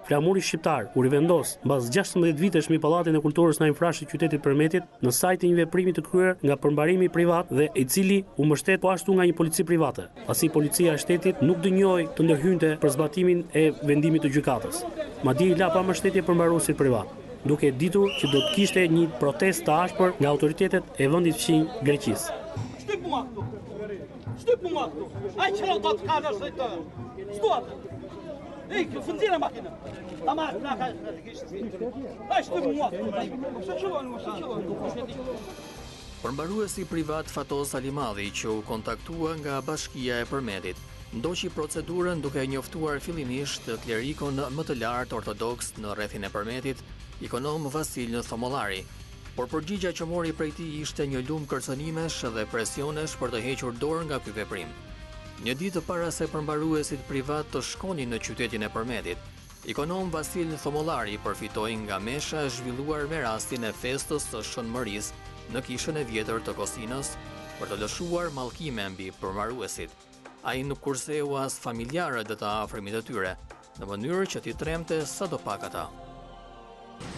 Flamuri shqiptar u rivendos mbas gjashtëmbëdhjetë vitesh mbi Pallatin e Kulturës Naim Frashëri të qytetit të Përmetit, në sajë të një veprimi të kryer nga përmbarimi privat dhe i cili u mbështet po ashtu nga një polici private. pasi Policia e Shtetit nuk denjoi të ndërhynte për zbatimin e vendimit të gjykatës, madje i la pa mbështetje përmbaruesit privatë, duke e ditur që do të kishte një protestë të ashpër nga autoritetet e vendit fqinj Greqisë. Përmbaruesi privat Fatos Alimadhi që u kontaktua nga Bashkia e Përmetit, ndoqi procedurën duke njoftuar fillimisht klerikun më të lartë ortodoks në rrethin e Përmetit, ikonom Vasil Thomollari, por përgjigja që mori prej tij ishte një lumë kërcënimesh dhe presionesh për të hequr dorë nga ky veprim. Një ditë para se përmbaruesit privatë të shkonin në qytetin e Përmetit, Ikonom Vasil Thomollari përfitoi nga mesha e zhvilluar me rastin e festës së Shën Mërisë në Kishën e Vjetër të Kosinës për të lëshuar mallkime mbi përmbaruesit. Ai nuk kurseu as familjarët dhe të afërmit e tyre, në mënyrë që t'i tremte sado pak ata.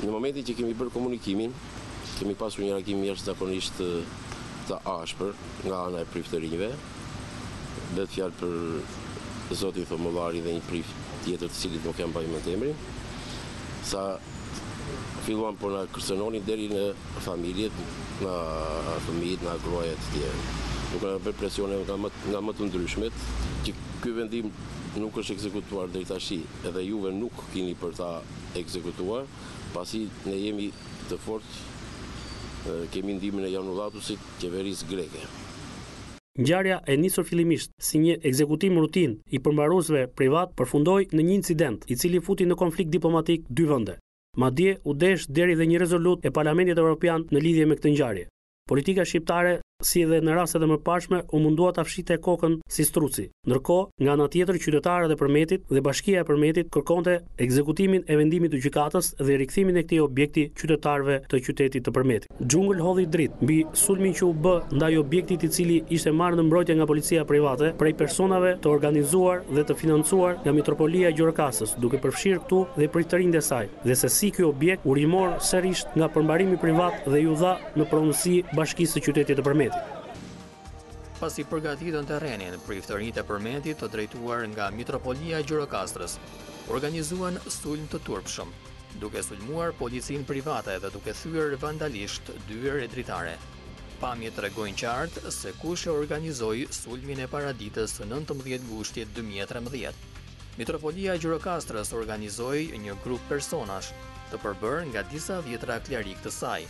Në momentin që kemi bërë komunikimin, kemi pasur një reagim jashtëzakonisht të ashpër nga ana e priftërinjve. Bëhet fjalë për zotin Thomollari dhe një prift tjetër të cilit nuk ia mbaj mend emrin. Sa filluan po na kërcënonin deri në familjet, në fëmijët, në gruaja të tjerë. Duke na bërë presione nga më, nga më të ndryshmet, që ky vendim nuk është ekzekutuar deri tashi. Edhe juve nuk kini për ta ekzekutuar, pasi ne jemi të fortë, kemi ndihmën e Janullatusit, qeverisë greke. Ngjarja e nisur fillimisht si një ekzekutim rutinë i përmbaruesve privatë përfundoi në një incident, i cili futi në konflikt diplomatik dy vende. Madje u desh deri dhe një rezolutë e Parlamentit Evropian në lidhje me këtë ngjarje. Politika shqiptare, si edhe në rastet e mëparshme, u mundua ta fshihte kokën si struci. Ndërkohë, nga ana tjetër, qytetarët e Përmetit dhe bashkia e Përmetit kërkonte ekzekutimin e vendimit të gjykatës dhe rikthimin e këtij objekti qytetarëve të qytetit të Përmetit. Xhungël hodhi dritë mbi sulmin që u bë ndaj objektit i cili ishte marrë në mbrojtje nga policia private prej personave të organizuar dhe të financuar nga Mitropolia e Gjirokastrës, duke përfshirë këtu dhe priftërinjtë e saj. dhe se si ky objekt u rimor sërish nga përmbarimi privat dhe iu dha në pronësi Bashkisë së Qytetit të Përmetit. Pasi përgatitën terrenin, priftërinjtë e Përmetit të drejtuar nga Mitropolia e Gjirokastrës, organizuan sulm të turpshëm, duke sulmuar policinë private dhe duke thyer vandalisht dyer e dritare. Pamjet tregojnë qartë se kush e organizoi sulmin e paradites së nëntëmbëdhjetë gushtit dy mijë e trembëdhjetë. Mitropolia e Gjirokastrës organizoi një grup personash, të përbërë nga disa dhjetëra klerikë të saj,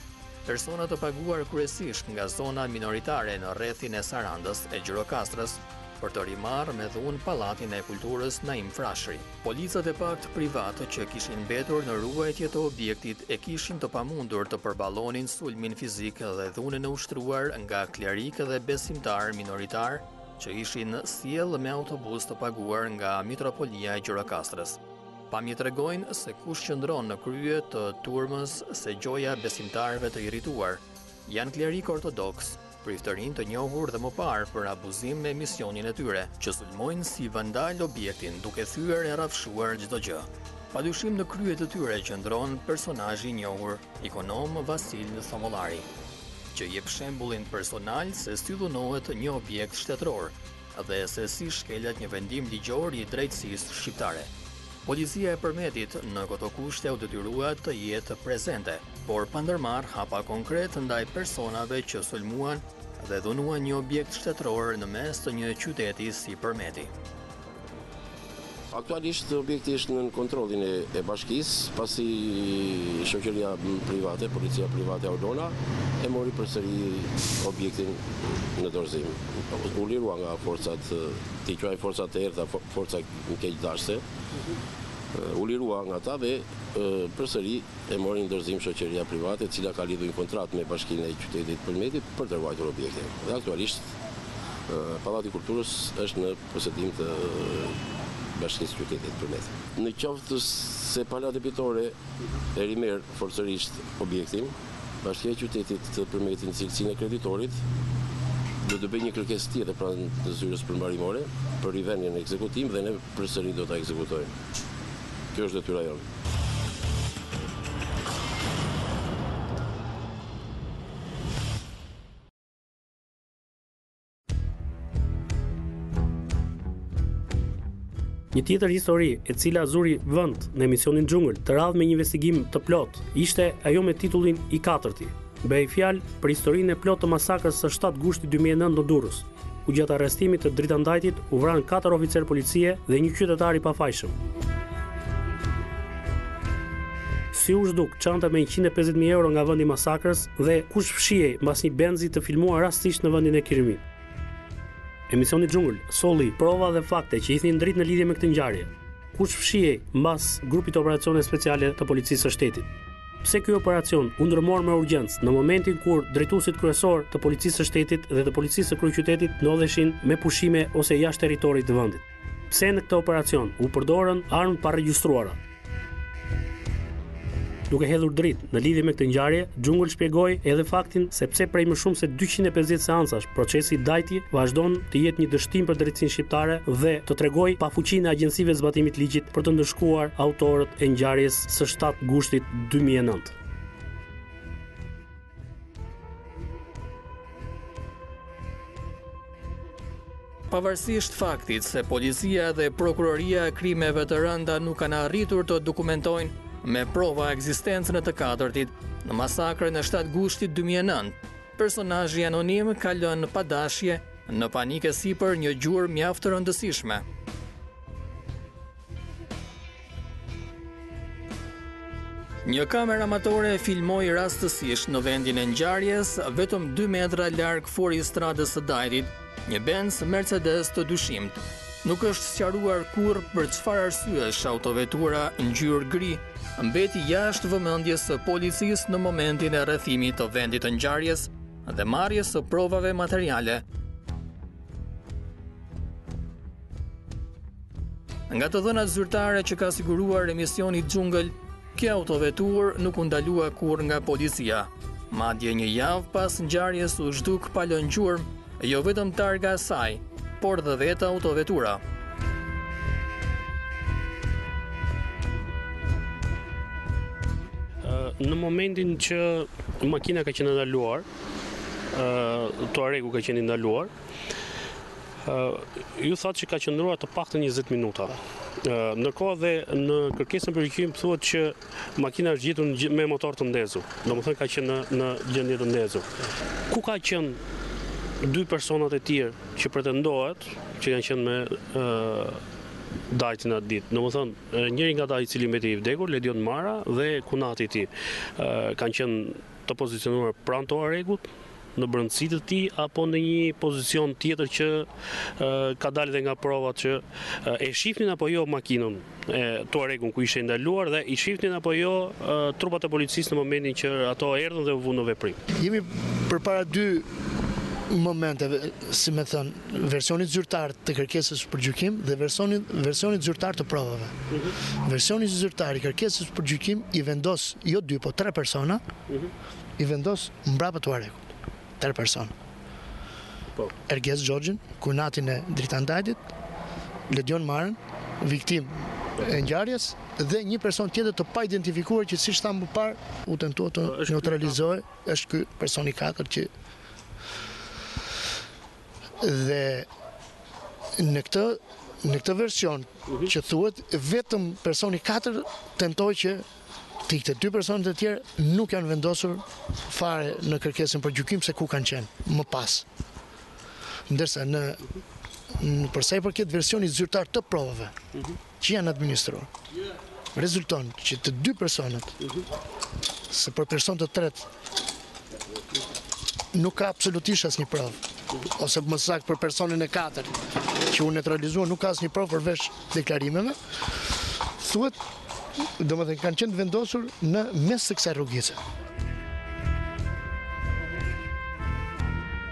persona të paguar kryesisht nga zona minoritare në rrethin e Sarandës e Gjirokastrës, për të rimarrë me dhunë Pallatin e Kulturës Naim Frashëri. Policët e paktë privatë që kishin mbetur në ruajtje të objektit e kishin të pamundur të përballonin sulmin fizik dhe dhunën e ushtruar nga klerikë dhe besimtarë minoritarë, që ishin sjellë me autobusë të paguar nga Mitropolia e Gjirokastrës. Pamjet tregojnë se kush qëndron në krye të turmës se gjoja besimtarëve të irrituar janë klerikë ortodoksë, priftërinj të njohur dhe më parë për abuzim me misionin e tyre, që sulmojnë si vandalë objektin duke thyer e rrafshuar çdo gjë. Pa dyshim në krye të tyre qëndron personazhi i njohur, ikonom Vasil Thomollari. që jep shembullin personal se si dhunohet një objekt shtetëror dhe se si shkelet një vendim ligjor i drejtësisë shqiptare. Policia e Përmetit në këto kushte u detyrua të jetë prezente, por pa ndërmarrë hapa konkretë ndaj personave që sulmuan dhe dhunuan një objekt shtetëror në mes të një qyteti si Përmeti. Aktualisht objekti është nën kontrollin e bashkisë, pasi shoqëria private, policia private Aulona, e mori përsëri objektin në dorëzim. U lirua nga forcat, t'i quajmë forca të errëta, forca keqdashëse, u lirua nga ta dhe përsëri e mori në dorëzim shoqëria private, e cila ka lidhur një kontratë me Bashkinë e Qytetit të Përmetit për të ruajtur objektin. Dhe aktualisht Pallati i Kulturës është në Posedim të bashkisë qytetit të Përmetit. Në qoftë se pala debitore e rimerr forcërisht objektin, Bashkia e Qytetit të Përmetit në cilësinë e kreditorit do të bëjë një kërkesë tjetër pranë Zyrës Përmbarimore për rivënien në ekzekutim dhe ne përsëri do ta ekzekutojmë. Kjo është detyra jonë. Një tjetër histori e cila zuri vënd në emisionin Xhungël të radhës me një investigim të plotë, ishte ajo me titullin i katërti. Bëhej fjalë për historinë e plotë të masakrës së 7 gushtit 2009 në Durrës, ku gjatë arrestimit të Dritan Dajtit u vranë 4 oficerë policie dhe një qytetar i pafajshëm. Si u zhduk çanta me 150.000 euro nga vendi i masakrës, Dhe kush fshihej mbas një benzi të filmuar rastësisht në vendin e krimit? Emisioni Xhungël solli prova dhe fakte që hidhnin dritë në lidhje me këtë ngjarje. Kush fshihej mbas grupit të operacioneve speciale të Policisë së Shtetit? Pse ky operacion u ndërmor me urgjencë në momentin kur drejtuesit kryesorë të Policisë së Shtetit dhe të Policisë së Kryeqytetit ndodheshin me pushime ose jashtë territorit të vendit? Pse në këtë operacion u përdorën armë të paregjistruara? Duke hedhur dritë në lidhje me këtë ngjarje, Xhungël shpjegoi edhe faktin se pse prej më shumë se 250 seancash procesi Dajti vazhdon të jetë një dështim për drejtësinë shqiptare dhe të tregojë pafuqinë e agjencive të zbatimit të ligjit për të ndëshkuar autorët e ngjarjes së 7 gushtit 2009. Pavarësisht faktit se policia dhe prokuroria e krimeve të rënda nuk kanë arritur të dokumentojnë me prova ekzistencën e të katërtit në masakrën e 7 gushtit 2009, personazhi anonim ka lënë pa dashje në panik e sipër një gjurmë mjaft të rëndësishme. Një kamerë amatore filmoi rastësisht në vendin e ngjarjes, vetëm 2 metra larg fuoristradës së Dajtit, një Benz Mercedes të dyshimtë. Nuk është sqaruar kurrë për çfarë arsyesh autovetura ngjyrë gri mbeti jashtë vëmendjes së policisë në momentin e rrethimit të vendit të ngjarjes dhe marrjes së provave materiale. Nga të dhënat zyrtare që ka siguruar emisioni Xhungël, kjo autoveturë nuk u ndalua kurrë nga policia. Madje një javë pas ngjarjes u zhduk pa lënë gjurmë, jo vetëm targa e saj, por dhe vetë autovetura. Në momentin që makina ka qenë e ndaluar, Tuaregu ka qenë i ndaluar, Ju thatë që ka qëndruar të paktën 20 minuta. Ndërkohë dhe në kërkesën për gjykim thuhet që makina është gjetur me motor të ndezur. Domethënë ka qenë në në gjendje të ndezur. Ku ka qenë dy personat e tjerë që pretendohet që kanë qenë me ë Dajtin atë ditë. Domethënë njëri nga ata i cili mbeti i vdekur, Ledion Mara dhe kunati i tij kanë qenë të pozicionuar pranë Tuaregut, në brendësi të tij apo në një pozicion tjetër që ka dalë dhe nga provat që e shifnin apo jo makinën e Tuaregun ku ishte ndaluar dhe i shifnin apo jo trupat e policisë në momentin që ato erdhën dhe u vunë në veprim. Jemi përpara dy momenteve, si me thënë, versionit zyrtar të kërkesës për gjykim dhe versionit, versionit zyrtar të provave. Mhm. Versioni zyrtar i kërkesës për gjykim i vendos jo dy, po tre persona, mhm. i vendos mbrapa Tuaregut, tre persona. Po. Erges Gjorgjin, kunatin e Dritan Dajtit, Ledion Marën, viktimë po. e ngjarjes, dhe një person tjetër të paidentifikuar që siç thamë më parë u tentua të po, neutralizohej, është ky personi 4 që... Dhe në këtë në këtë version mhm. që thuhet vetëm personi 4 tentoi që Të ikte. Dy personat e tjerë nuk janë vendosur fare në kërkesën për gjykim se ku kanë qenë më pas. Ndërsa në në për sa i përket versionit zyrtar të provave mhm. që janë administruar, rezulton që të dy personat, mhm. se për person të tretë, nuk ka absolutisht asnjë provë, mhm. ose më saktë për personin e katërt, që u neutralizua, nuk ka asnjë provë përveç deklarimeve, thuhet, domethënë kanë qenë vendosur në mes të kësaj rrugice.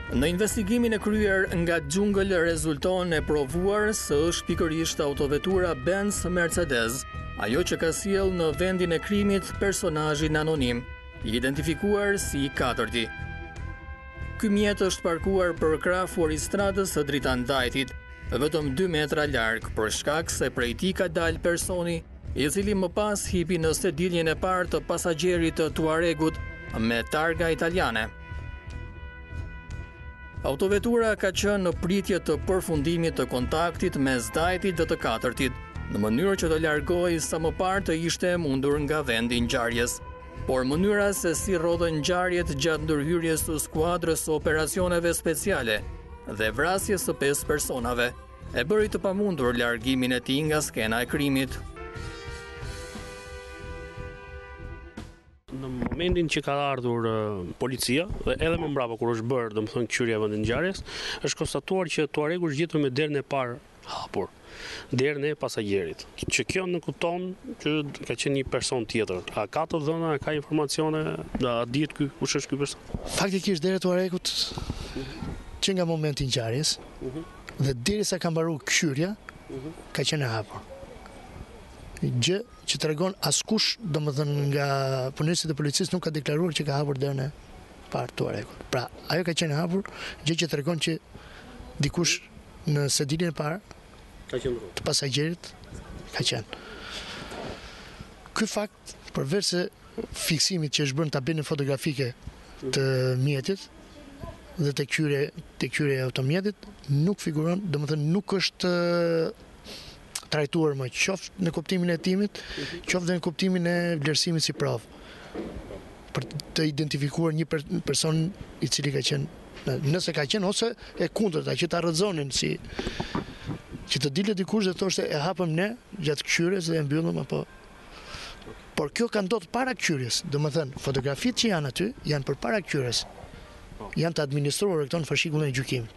Në investigimin e kryer nga Xhungël rezulton e provuar se është pikërisht autovetura Benz Mercedes, ajo që ka sjellë në vendin e krimit personazhin anonim, i identifikuar si i katërti. Ky mjet është parkuar përkrah fuoristradës të Dritan Dajtit, vetëm dy metra larg për shkak se prej tij ka dalë personi i cili më pas hipi në sediljen e parë të pasagjerit të Tuaregut me targa italiane. Autovetura ka qenë në pritje të përfundimit të kontaktit mes Dajtit dhe të katërtit, në mënyrë që të largohej sa më parë të ishte e mundur nga vendi i ngjarjes. Por mënyra se si rrodhën ngjarjet gjatë ndërhyrjes së skuadrës së operacioneve speciale dhe vrasjes së pesë personave, e bëri të pamundur largimin e tij nga skena e krimit. Në momentin që ka ardhur policia dhe edhe më mbrapa kur është bërë, domethënë këqyrja e vendngjarjes, është konstatuar që Tuaregu është gjetur me derën e parë hapur derën e pasagjerit. Që kjo nënkupton që ka qenë një person tjetër. A ka të dhëna, a ka informacione, a dihet kush është ky person? Faktikisht dera e Tuaregut që nga momenti i ngjarjes mhm. dhe derisa ka mbaruar këqyrja mhm. ka qenë e hapur. Gjë që tregon askush, domethënë nga punësit e policisë nuk ka deklaruar që ka hapur derën e parë të Tuaregut. Pra, ajo ka qenë e hapur, gjë që tregon që dikush në sedilen e parë ka qenë të pasagjerit ka qenë. Ky fakt përveç se fiksimit që është bërë në tabelën fotografike të mjetit dhe te këqyrja te këqyrja e automjetit nuk figuron, domethënë nuk është trajtuar më qoftë në kuptimin e hetimit, qoftë dhe në kuptimin e vlerësimit si provë për të identifikuar një person i cili ka qenë nëse ka qenë ose e kundërta që ta rrëzonin si që të dilte dikush dhe thoshte e hapëm ne gjatë këqyrjes dhe e mbyllëm apo por kjo ka ndodhur para këqyrjes domethënë fotografitë që janë aty janë përpara këqyrjes po. janë të administruara këto në fashikullin e gjykimit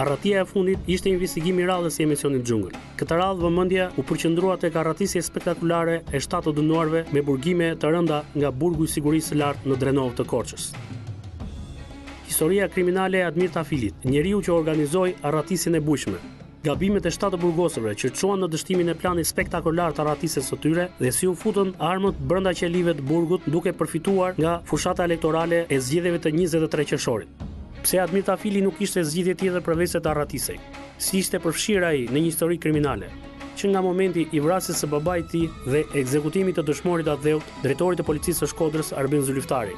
Arratia e fundit ishte investigimi i radhës i emisionit Xhungël. Këtë radhë vëmendja u përqendrua tek arratisja spektakulare e shtatë të dënuarve me burgime të rënda nga burgu i sigurisë së lartë në Drenovë të Korçës. Historia kriminale e Admir Tafilit, njeriu që organizoi arratisjen e bujshme, gabimet e shtatë të burgosurve që çuan në dështimin e planit spektakular të arratisjes së tyre dhe si u futën armët brenda qelive të burgut duke përfituar nga fushata elektorale e zgjedhjeve të 23 qershorit. Pse Admir Tafili nuk kishte zgjidhje tjetër përveçse të arratisej? Si ishte përfshirë ai në një histori kriminale? Që nga momenti i vrasjes së babait të tij dhe ekzekutimit të dëshmorit të atdheut, drejtorit të Policisë së Shkodrës, Arben Zylyftari,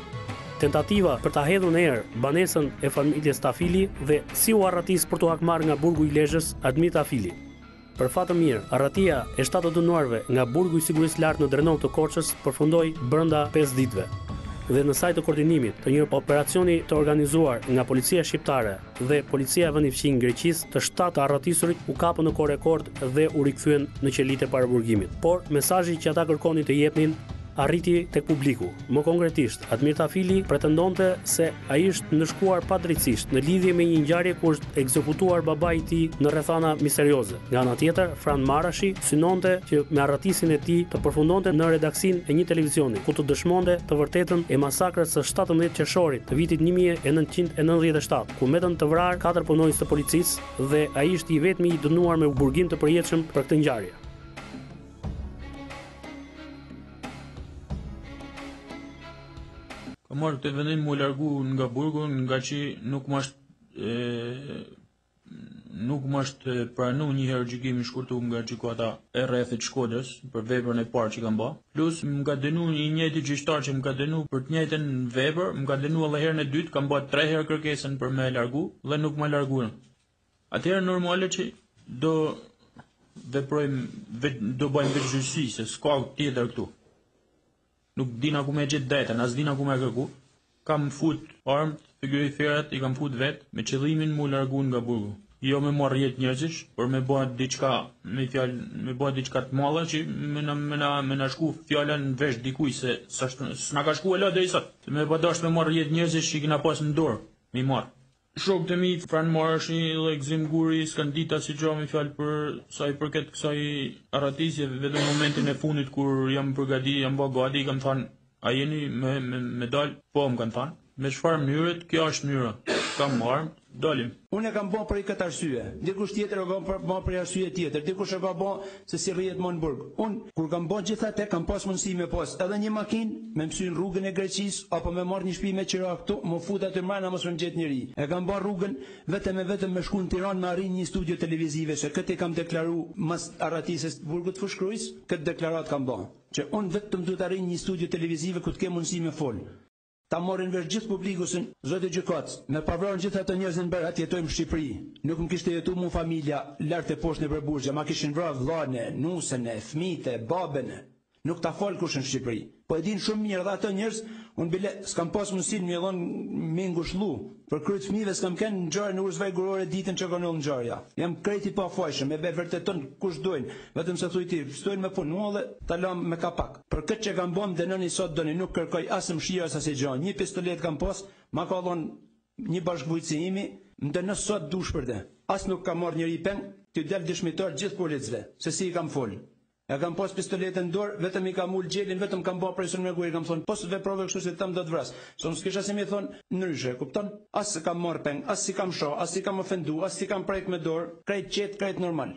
tentativa për ta hedhur në erë banesën e familjes Tafili dhe si u arratis për t'u hakmarrë nga burgu i Lezhës, Admir Tafili. Për fat të mirë, arratia e shtatë të dënuarve nga Burgu i Sigurisë së Lartë në Drenovë të Korçës përfundoi brenda pesë ditëve dhe në sajë të koordinimit të një operacioni të organizuar nga policia shqiptare dhe policia e vendit fqinj Greqisë, të shtatë të arratisurit u kapën në kohë rekord dhe u rikthyen në qelitë e paraburgimit. Por, mesazhi që ata kërkonin të jepnin arriti tek publiku. Më konkretisht, Admir Tafili pretendonte se ai është ndëshkuar padrejtësisht në lidhje me një ngjarje ku është ekzekutuar babai i tij në rrethana misterioze. Nga ana tjetër, Fran Marashi synonte që me arratisjen e tij të përfundonte në redaksinë e një televizioni, ku të dëshmonte të vërtetën e masakrës së shtatëmbëdhjetë qershorit të vitit një mijë e nëntëqind e nëntëdhjetë e shtatë, ku mbetën të vrarë katër punonjës të policisë dhe ai është i vetmi i dënuar me burgim të përjetshëm për këtë ngjarje. Kam marrë këtë vendim mu largu nga burgu, nga që nuk më është nuk më është pranu një herë gjykimi i shkurtu nga gjykata e rrethit Shkodrës për veprën e parë që kam ba. Plus më ka dënu i njëjti gjyqtar që më ka dënu për të njëjtën vepër, më ka dënu edhe herën e dytë, kam ba tre herë kërkesën për me largu dhe nuk ma largun. Atëherë normale që do veprojmë vet, do bëjmë vetëgjyqësi se s'ka tjetër këtu. Nuk dina ku me gjet drejtën, as dina ku me kërku. Kam fut armë, të gjitha, i kam fut vet me qëllimin mu largu nga burgu. Jo me marr jetë njerëzish, por me bë diçka, me fjalë, me bë diçka të madhe që me na me na me na shku fjala në vesh dikuj se s'është s'na ka shkuar la deri sot. Me pa dash me marr jetë njerëzish që kena pas në dorë, me marr. Shokët e mi Fran Marashi dhe Gëzim Guri, s'kanë dit asni gja me fjalë për sa i përket kësaj arratisje, vetëm momentin e fundit kur jam përgati, jam bë gati, i kam thënë, a jeni me, me, me dalë? Po, më kanë thënë. Me çfarë mënyre? Kjo është mënyra. Kam armë, dalim. Unë e kam bë për këtë arsye, dikush tjetër e ka bë për arsye tjetër, dikush e ka bë se si rrihet më në burg. Unë, kur kam ba gjithë ate, kam pas mundësi me pas edhe një makinë, me msy rrugën e Greqisë, apo me marrë një shpi me qira këtu, m'u fut aty mrena mos me m'gjet njeri. E kam ba rrugën, vetëm e vetëm me shku në Tiranë me arri nji studio televizive, se këtë e kam deklaru mas arratisjes të burgut Fushë Krujës, këtë deklaratë kam ba, që unë vetëm du t'arri nji studio televizive ku të kem mundësi me fol. Ta morrin vesh gjithë publiku sin zoti gjykatës me pas vra gjithë ato njerëz n'Berat jetojmë n'Shqipëri nuk më kishte jetu mu familja lart e poshtë nëpër burgje ma kishin vra vllanë e nusen e fmijtë e baben e nuk ta fal kush në Shqipëri po e dinë shumë mirë edhe ato njerëz unë bile skam pas mundësinë mi dhon mi ngushëllu për kryt fmijëve skam kenë n'ngjarjen e urës vajgurore ditën që ka ndodhë ngjarja jam krejt i pafajshëm e e verteton kush dojnë vetëm se thuj ti s'dojnë me punu edhe ta lanë me kapak. Për këtë që kam bo më denoni sa t'doni nuk kërkoj as mshirë as asnjë gja nji pistoletë kam pas ma ka dhon nji bashkëvujtës i imi më dëno sa t'dush për të as nuk kam marrë njeri peng t'ju dal dëshmitar gjithë policët e se si i kam fol e kam pas pistoletën në dorë vetëm i kam ul gjelin vetëm kam ba presion me gojë i kam thon po s'veprove kështu si t'them do të vras se un s'kisha si mi thon ndryshe e kupton as s'e kam marrë peng as s'i kam sha as s'i kam ofendu as s'i kam prek me dorë krejt qetë krejt normal.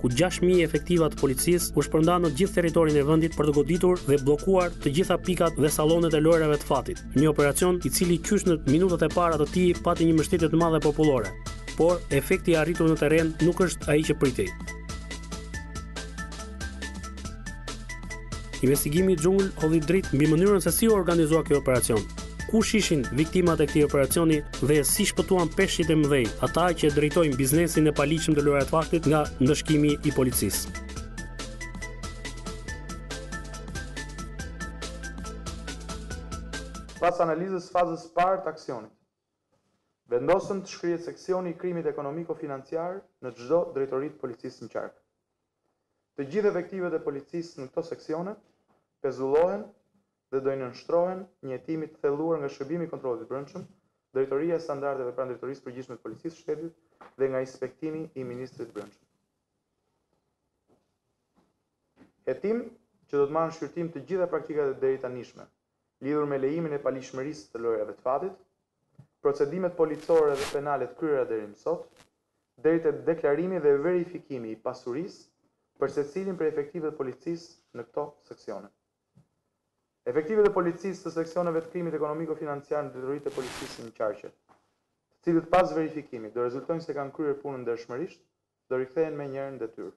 ku 6.000 efektiva të policisë u shpërndanë në gjithë territorin e vendit për të goditur dhe bllokuar të gjitha pikat dhe sallonet e lojërave të fatit. Një operacion i cili qysh në minutat e para të tij pati një mbështetje të madhe popullore, por efekti i arritur në terren nuk është ai që pritej. Investigimi i Xhungl hodhi dritë mbi mënyrën se si u organizua ky operacion. Kush ishin viktimat e këtij operacioni dhe si shpëtuan peshqit e mëdhenj, ata që drejtojnë biznesin e paligjshëm të lojërave të fatit nga ndëshkimi i policisë. Pas analizës së fazës së parë të aksionit, vendosëm të shkrihet seksioni i krimit ekonomiko-financiar në çdo drejtori të policisë në qark. Të gjithë efektivët e policisë në këto seksione pezullohen dhe do i nënshtrohen një hetimi të thelluar nga Shërbimi i Kontrollit të Brendshëm, Drejtoria e Standardeve pranë Drejtorisë së Përgjithshme të Policisë së Shtetit dhe nga Inspektimi i Ministrit të Brendshëm. Hetim që do të marrë në shqyrtim të gjitha praktikat e deritanishme lidhur me lejimin e paligjshmërisë të lojërave të fatit, procedimet policore dhe penale të kryera deri më sot, deri te deklarimi dhe verifikimi i pasurisë për secilin prej efektivëve të policisë në këto seksione. Efektivët e policisë të seksioneve të krimit ekonomiko-financiar në Drejtoritë e Policisë në qarqe, të cilët pas verifikimit do rezultojnë se kanë kryer punën ndershmërisht, do rikthehen menjëherë në detyrë.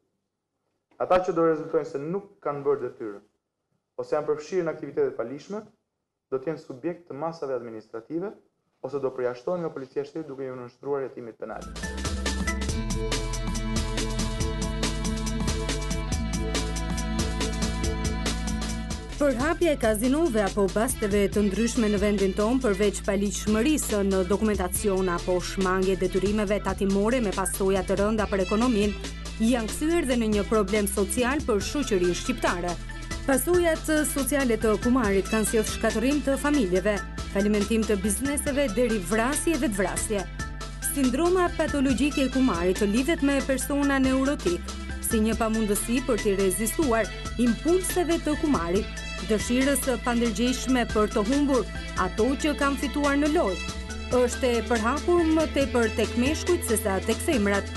Ata që do rezultojnë se nuk kanë bërë detyrën ose janë përfshirë në aktivitete të paligjshme, do të jenë subjekt të masave administrative ose do përjashtohen nga Policia e Shtetit duke iu nënshtruar hetimit penal. Përhapja e kazinove apo basteve të ndryshme në vendin tonë përveç paligjshmërisë në dokumentacion apo shmangje detyrimeve tatimore me pasoja të rënda për ekonominë, janë kthyer dhe në një problem social për shoqërinë shqiptare. Pasojat sociale të kumarit kanë sjellë shkatërrim të familjeve, falimentim të bizneseve deri vrasje e vetvrasje. Sindroma patologjike e kumarit lidhet me persona neurotikë, si një pamundësi për t'i rezistuar impulseve të kumarit, dëshirës së pandërgjegjshme për të humbur ato që kanë fituar në lojë. Është e përhapur më tepër tek meshkujt sesa tek femrat.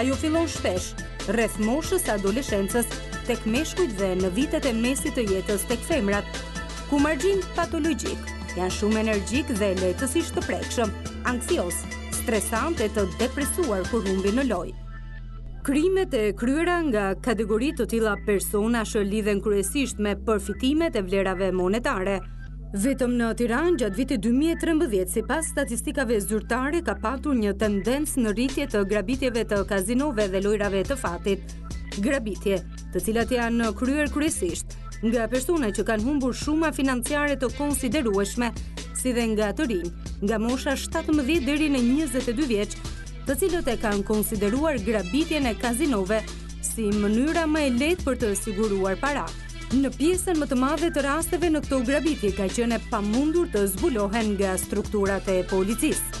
Ajo fillon shpesh, rreth moshës së adoleshencës, tek meshkujt dhe në vitet e mesit të jetës tek femrat. Kumarxhinjtë patologjikë janë shumë energjikë dhe lehtësisht të prekshëm, anksiozë, stresantë e të depresuar kur humbin në lojë. Krimet e kryera nga kategori të tilla personash lidhen kryesisht me përfitimet e vlerave monetare, Vetëm në Tiranë gjatë vitit 2013, sipas statistikave zyrtare, ka patur një tendencë në rritje të grabitjeve të kazinove dhe lojrave të fatit. Grabitje, të cilat janë kryer kryesisht nga persona që kanë humbur shuma financiare të konsiderueshme, si dhe nga të rinj, nga mosha 17 deri në 22 vjeç, të cilët e kanë konsideruar grabitjen e kazinove si mënyra më e lehtë për të siguruar para. Në pjesën më të madhe të rasteve në këto grabitje ka qenë e pamundur të zbulohen nga strukturat e policisë.